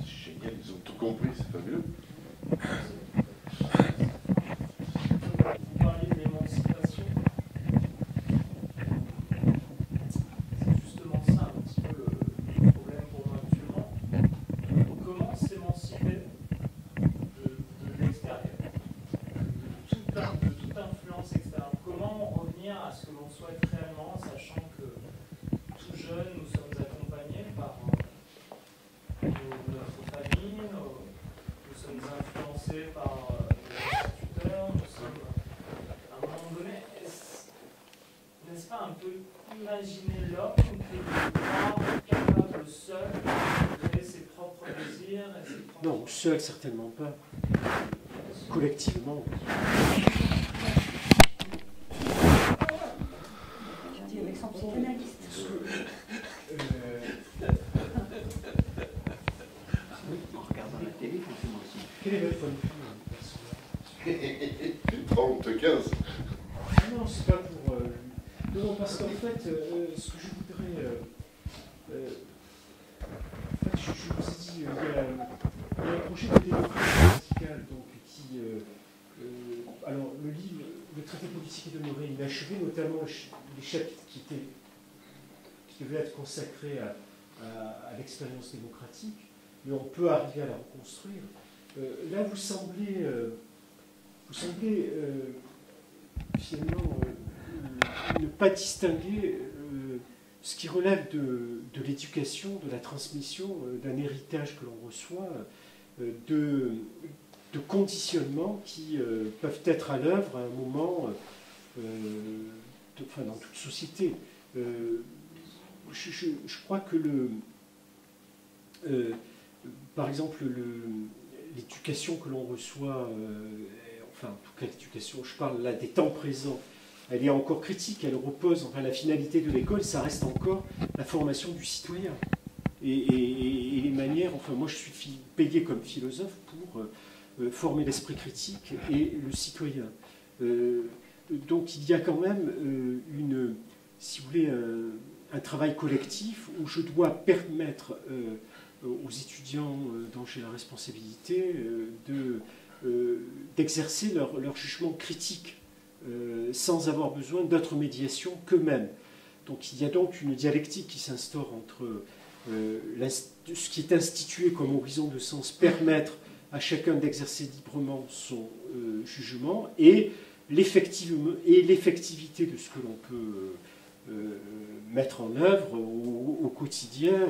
C'est génial, ils ont tout compris, c'est fabuleux. Vous parliez de l'émancipation. C'est justement ça un petit peu le, le problème pour moi actuellement. Comment s'émanciper de, de l'extérieur, de, toute, de toute influence extérieure Comment revenir à ce que l'on souhaite réellement, sachant que tout jeune, nous sommes accompagnés par euh, nos- notre famille, nos- nous sommes influencés par euh, nos instituteurs, nous sommes, à un moment donné, est-ce- n'est-ce pas un peu imaginer l'homme quelque part capable seul de créer ses propres désirs et ses propres... Non, seul, certainement pas. Collectivement. Je dis avec son psychanalyste. Euh, En regardant la télé, forcément aussi. quel est votre point de vue hein, 30, 15. Non, c'est pas pour. euh, Non, non, parce qu'en fait, euh, ce que je voudrais. euh, euh, en fait, je, je vous ai dit, euh, il y, a, il y a un projet de démocratie radicale donc, qui. euh, euh, alors, le livre, le traité politique est demeuré inachevé, notamment les chapitres qui, qui devaient être consacrés à, l'expérience démocratique, mais on peut arriver à la reconstruire. Euh, là, vous semblez. euh, vous semblez euh, finalement ne pas distinguer ce qui relève de, de l'éducation, de la transmission, d'un héritage que l'on reçoit, de, de conditionnements qui euh, peuvent être à l'œuvre à un moment, euh, enfin, dans toute société. Euh, je, crois que le, par exemple, le- l'éducation que l'on reçoit, enfin, en tout cas, l'éducation, je parle là des temps présents, elle est encore critique, elle repose, enfin, la finalité de l'école, ça reste encore la formation du citoyen. Et, les manières, enfin, moi je suis payé comme philosophe pour former l'esprit critique et le citoyen. Euh, donc il y a quand même euh, une, si vous voulez, un, travail collectif où je dois permettre euh, aux étudiants euh, dont j'ai la responsabilité euh, de, euh, d'exercer leur, leur jugement critique euh, sans avoir besoin d'autre médiation qu'eux-mêmes. Donc il y a donc une dialectique qui s'instaure entre euh, ce qui est institué comme horizon de sens, permettre à chacun d'exercer librement son euh, jugement, et l'effectivité de ce que l'on peut euh, mettre en œuvre au, quotidien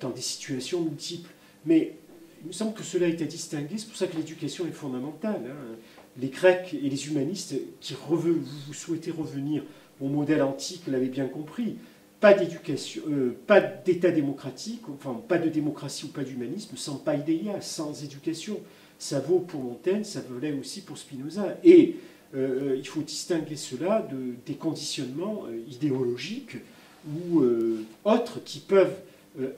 dans des situations multiples. Mais il me semble que cela est à distinguer, c'est pour ça que l'éducation est fondamentale. Hein. Les Grecs et les humanistes qui vous souhaitez revenir au modèle antique l'avez bien compris. Pas d'éducation, euh, pas d'État démocratique, enfin pas de démocratie ou pas d'humanisme sans païdéia, sans éducation. Ça vaut pour Montaigne, ça valait aussi pour Spinoza. Et euh, il faut distinguer cela de, des conditionnements euh, idéologiques ou autres qui peuvent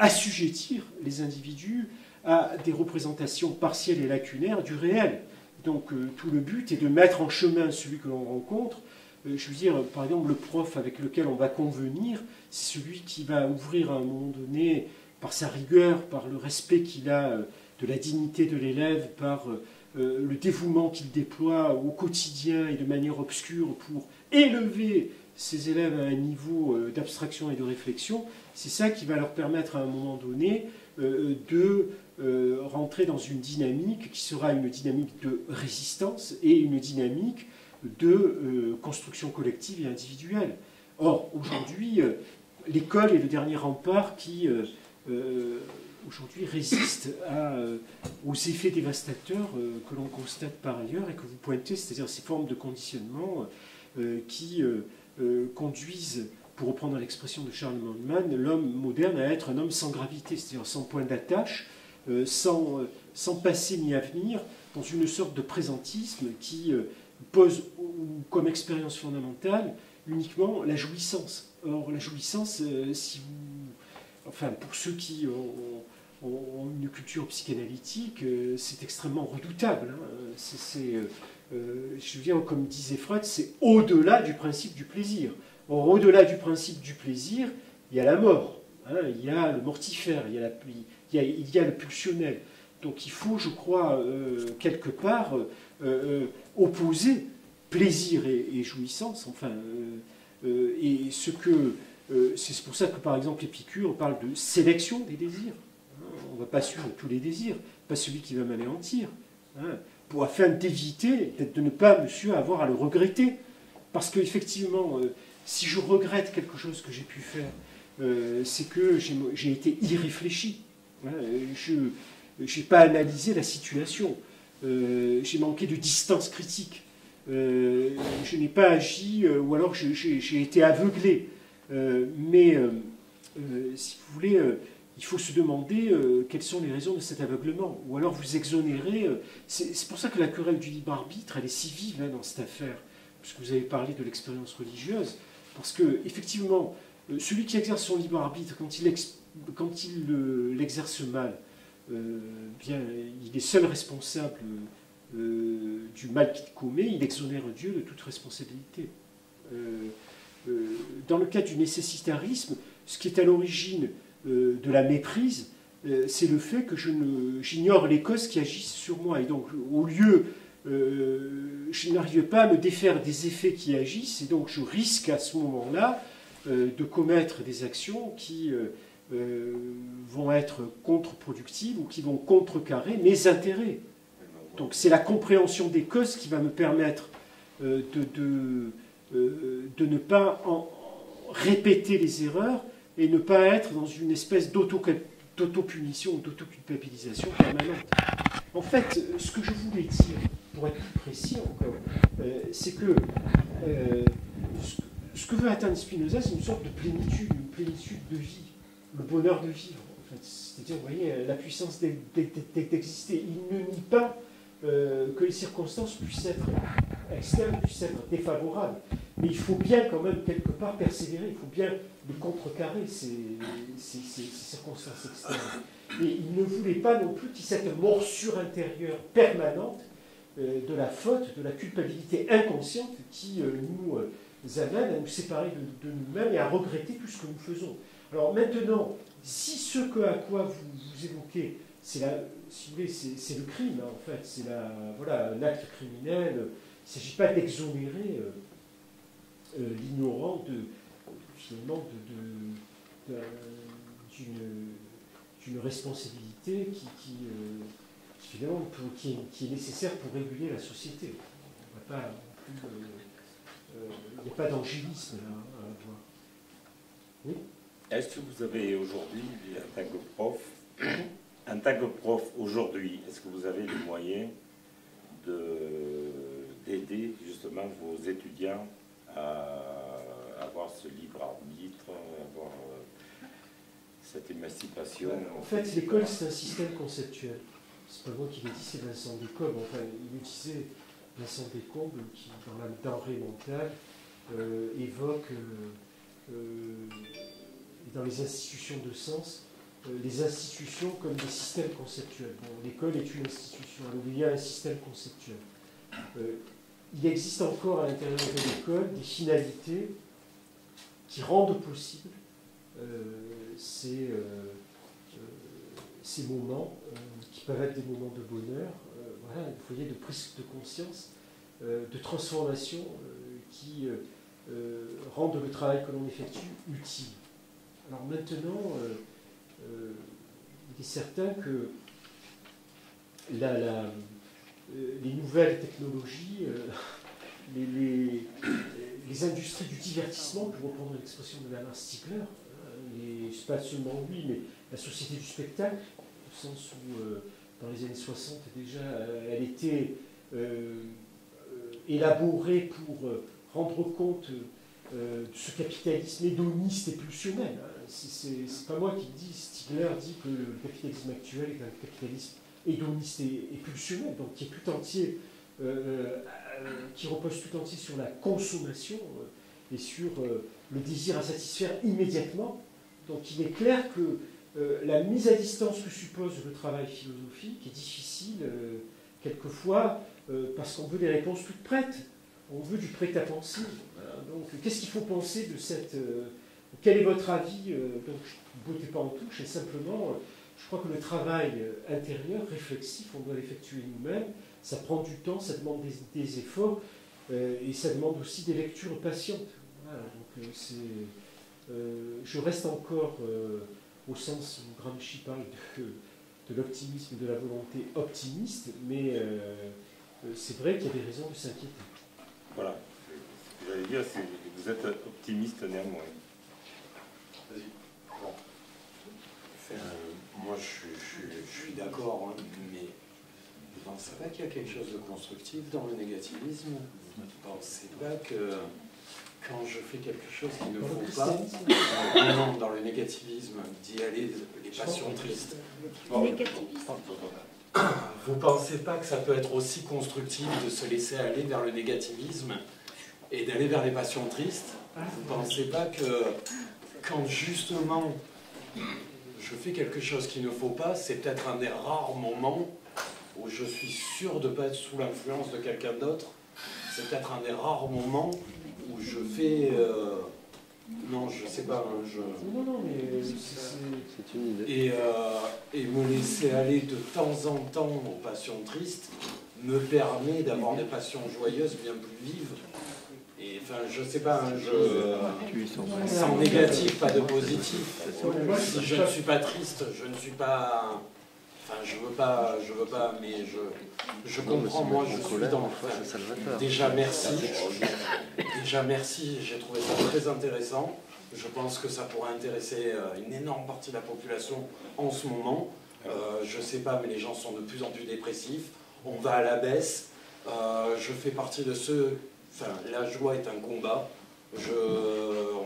assujettir les individus à des représentations partielles et lacunaires du réel. Donc tout le but est de mettre en chemin celui que l'on rencontre euh, je veux dire, par exemple, le prof avec lequel on va convenir, c'est celui qui va ouvrir à un moment donné, par sa rigueur, par le respect qu'il a euh, de la dignité de l'élève, par euh, le dévouement qu'il déploie au quotidien et de manière obscure pour élever ses élèves à un niveau d'abstraction et de réflexion, c'est ça qui va leur permettre à un moment donné de rentrer dans une dynamique qui sera une dynamique de résistance et une dynamique de euh, construction collective et individuelle. Or, aujourd'hui, euh, l'école est le dernier rempart qui, euh, aujourd'hui, résiste aux effets dévastateurs que l'on constate par ailleurs et que vous pointez, c'est-à-dire ces formes de conditionnement qui conduisent, pour reprendre l'expression de Charles Mondman, l'homme moderne à être un homme sans gravité, c'est-à-dire sans point d'attache, sans, sans passé ni avenir, dans une sorte de présentisme qui pose comme expérience fondamentale uniquement la jouissance. Or, la jouissance, euh, si enfin, pour ceux qui ont, une culture psychanalytique, euh, c'est extrêmement redoutable. Hein. C'est, euh, je viens, comme disait Freud, c'est au-delà du principe du plaisir. Or, au-delà du principe du plaisir, il y a la mort, hein. il y a le mortifère, il y a, la, il y a le pulsionnel. Donc il faut, je crois, quelque part, opposer plaisir et, jouissance. Enfin, euh, euh, et ce que euh, c'est pour ça que par exemple Épicure parle de sélection des désirs. On ne va pas suivre tous les désirs, pas celui qui va m'anéantir, hein, pour afin d'éviter de ne pas monsieur avoir à le regretter, parce qu'effectivement, si je regrette quelque chose que j'ai pu faire, c'est que j'ai été irréfléchi. Hein, n'ai pas analysé la situation. Euh, j'ai manqué de distance critique. Euh, je n'ai pas agi, euh, ou alors j'ai été aveuglé. mais si vous voulez, il faut se demander quelles sont les raisons de cet aveuglement. Ou alors vous exonérez. C'est pour ça que la querelle du libre arbitre, elle est si vive hein, dans cette affaire, puisque vous avez parlé de l'expérience religieuse. Parce que, effectivement, celui qui exerce son libre arbitre, quand il, l'exerce mal, euh, bien, il est seul responsable euh, du mal qu'il commet, il exonère Dieu de toute responsabilité. Euh, dans le cas du nécessitarisme, ce qui est à l'origine de la méprise, c'est le fait que j'ignore les causes qui agissent sur moi. Et donc, au lieu, je n'arrive pas à me défaire des effets qui agissent, et donc je risque à ce moment-là de commettre des actions qui euh, vont être contre-productives ou qui vont contrecarrer mes intérêts. Donc c'est la compréhension des causes qui va me permettre euh, euh, de, ne pas répéter les erreurs et ne pas être dans une espèce d'auto-punition ou d'auto-culpabilisation permanente. En fait, ce que je voulais dire, pour être plus précis encore, c'est que ce que veut atteindre Spinoza, c'est une sorte de plénitude, une plénitude de vie le bonheur de vivre. C'est-à-dire, vous voyez, la puissance d'exister. Il ne nie pas euh, que les circonstances puissent être externes, puissent être défavorables. Mais il faut bien quand même quelque part persévérer, il faut bien les contrecarrer, ces, circonstances externes. Et il ne voulait pas non plus qu'il cette morsure intérieure permanente euh, de la faute, de la culpabilité inconsciente qui euh, nous amène à nous séparer de nous-mêmes et à regretter tout ce que nous faisons. Alors maintenant, si ce que, à quoi vous, évoquez, c'est le crime, hein, en fait, c'est voilà, un acte criminel, il ne s'agit pas d'exonérer euh, euh, l'ignorant de, finalement d'une responsabilité euh, qui, est, nécessaire pour réguler la société. On va pas il n'y a pas d'angélisme là à avoir. Oui? Est-ce que vous avez aujourd'hui, en tant que prof, en tant que prof aujourd'hui, est-ce que vous avez les moyens de- d'aider justement vos étudiants à avoir ce libre arbitre, avoir euh, cette émancipation? En fait, l'école, c'est un système conceptuel. C'est pas moi qui l'ai dit, c'est Vincent Descombes. Enfin, il utilisait Vincent Descombes qui, dans la denrée mentale, euh, évoque euh, euh, dans les institutions de sens euh, les institutions comme des systèmes conceptuels. L'école est une institution, alors il y a un système conceptuel. Euh, il existe encore à l'intérieur de l'école des finalités qui rendent possible euh, ces, moments qui peuvent être des moments de bonheur, voilà, de prise de conscience, de transformation qui rendent le travail que l'on effectue utile. Alors maintenant, euh, euh, il est certain que euh, les nouvelles technologies, les, industries du divertissement, pour reprendre l'expression de Bernard Stiegler, hein, les- c'est pas seulement lui, mais la société du spectacle, au sens où dans les années 60 déjà, elle était élaborée pour rendre compte de ce capitalisme hédoniste et pulsionnel. hein. C'est- pas moi qui dis, Stigler dit que le capitalisme actuel est un capitalisme hédoniste et, pulsionnel, donc qui tout entier, euh, euh, qui repose tout entier sur la consommation euh, et sur euh, le désir à satisfaire immédiatement. Donc il est clair que euh, la mise à distance que suppose le travail philosophique est difficile euh, quelquefois euh, parce qu'on veut des réponses toutes prêtes. On veut du prêt à penser. Voilà. Donc qu'est-ce qu'il faut penser de cette... quel est votre avis euh, Donc je ne bottez pas en touche, et simplement, euh, je crois que le travail euh, intérieur, réflexif, on doit l'effectuer nous-mêmes. Ça prend du temps, ça demande des, efforts, et ça demande aussi des lectures patientes. Voilà, donc je reste encore au sens où Gramsci parle de, de l'optimisme de la volonté optimiste, mais c'est vrai qu'il y a des raisons de s'inquiéter. Voilà. J'allais dire, vous êtes optimiste néanmoins. Enfin, moi, je, suis- je suis- je suis d'accord, hein, mais vous ne pensez pas qu'il y a quelque chose de constructif dans le négativisme. Vous ne pensez pas que quand je fais quelque chose qu'il ne faut pas, euh, non, dans le négativisme, d'y aller, les passions tristes, vous ne pensez pas que ça peut être aussi constructif de se laisser aller vers le négativisme et d'aller vers les passions tristes? Vous ne pensez pas que quand justement je fais quelque chose qu'il ne faut pas, c'est peut-être un des rares moments où je suis sûr de ne pas être sous l'influence de quelqu'un d'autre. C'est peut-être un des rares moments où je fais... euh, non, je sais pas. hein, je... Non, non, mais C'est une idée. Et, euh, et me laisser aller de temps en temps aux passions tristes me permet d'avoir des passions joyeuses bien plus vives. Et enfin, je sais pas, hein, je... Sans négatif, pas de positif. Si je ne suis pas triste, je ne suis pas. Enfin, je veux pas, je veux pas, mais je, je comprends. Moi, je suis dans. Déjà, merci. Déjà, merci. J'ai trouvé ça très intéressant. Je pense que ça pourrait intéresser euh, une énorme partie de la population en ce moment. Euh, je sais pas, mais les gens sont de plus en plus dépressifs. On va à la baisse. Euh, je fais partie de ceux. Enfin, la joie est un combat. Je,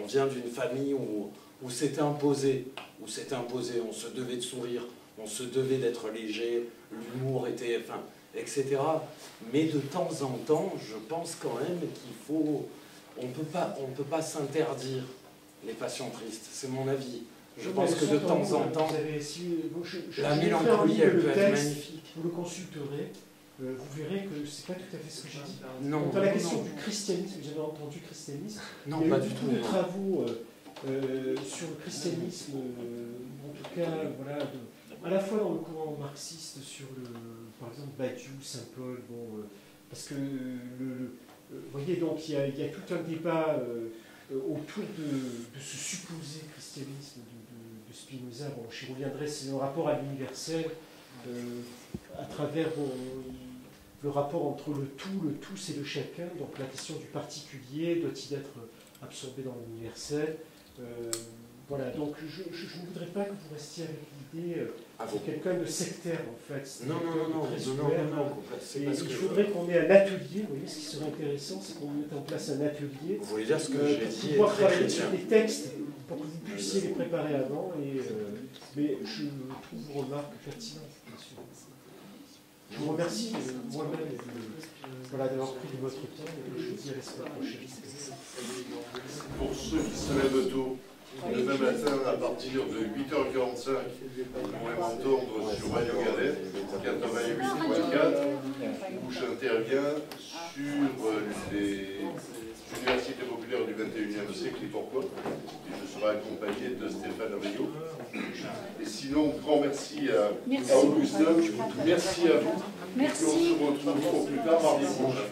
on vient d'une famille où, où c'était imposé, où c'était imposé. On se devait de sourire, on se devait d'être léger. L'humour était, enfin, etc. Mais de temps en temps, je pense quand même qu'il faut. On peut pas, on peut pas s'interdire les passions tristes. C'est mon avis. Je pense que de temps en temps, je- la mélancolie, elle le peut être magnifique. Vous le consulterez, euh, vous verrez que c'est pas tout à fait ce que j'ai dit. Non, Quant à la question non. du christianisme, j'avais entendu christianisme. Non, Il y a pas eu du tout. de travaux euh, euh, sur le christianisme, en tout cas, voilà, de- à la fois dans le courant marxiste, sur le, par exemple Badiou, Saint-Paul, bon, parce que, le, voyez, donc il y, a, il y a tout un débat autour de, de ce supposé christianisme de, de- de Spinoza. Bon, j'y reviendrai, c'est le rapport à l'universel, euh, à travers bon, le rapport entre le tout, le tout c'est le chacun, donc la question du particulier, doit-il être absorbé dans l'universel Euh, Voilà, donc je, je- je ne voudrais pas que vous restiez avec l'idée euh, Ah, quelqu'un de sectaire en fait. Non, non, non, non, très non, non, ouvert. non, Et parce il faudrait qu'on ait un atelier, vous voyez, ce qui serait intéressant, c'est qu'on mette en place un atelier vous voulez dire ce que euh, j'ai pour dit pouvoir travailler sur des textes, pour que vous puissiez les préparer avant. Et, euh, mais je trouve vos remarques pertinentes. Je vous remercie moi-même d'avoir pris votre temps et je vous dis à la semaine prochaine. Pour ceux qui se lèvent tôt, demain matin à partir de 8h45, vous pourrez m'entendre sur Radio Galette 88.4 où j'interviens sur euh, les universités populaires du 21e siècle et pourquoi. Et je serai accompagné de Stéphane Rio. Et sinon, grand merci à, Merci. à Augustin, merci à vous. Et puis on Merci. se retrouve au plus tard mardi prochain.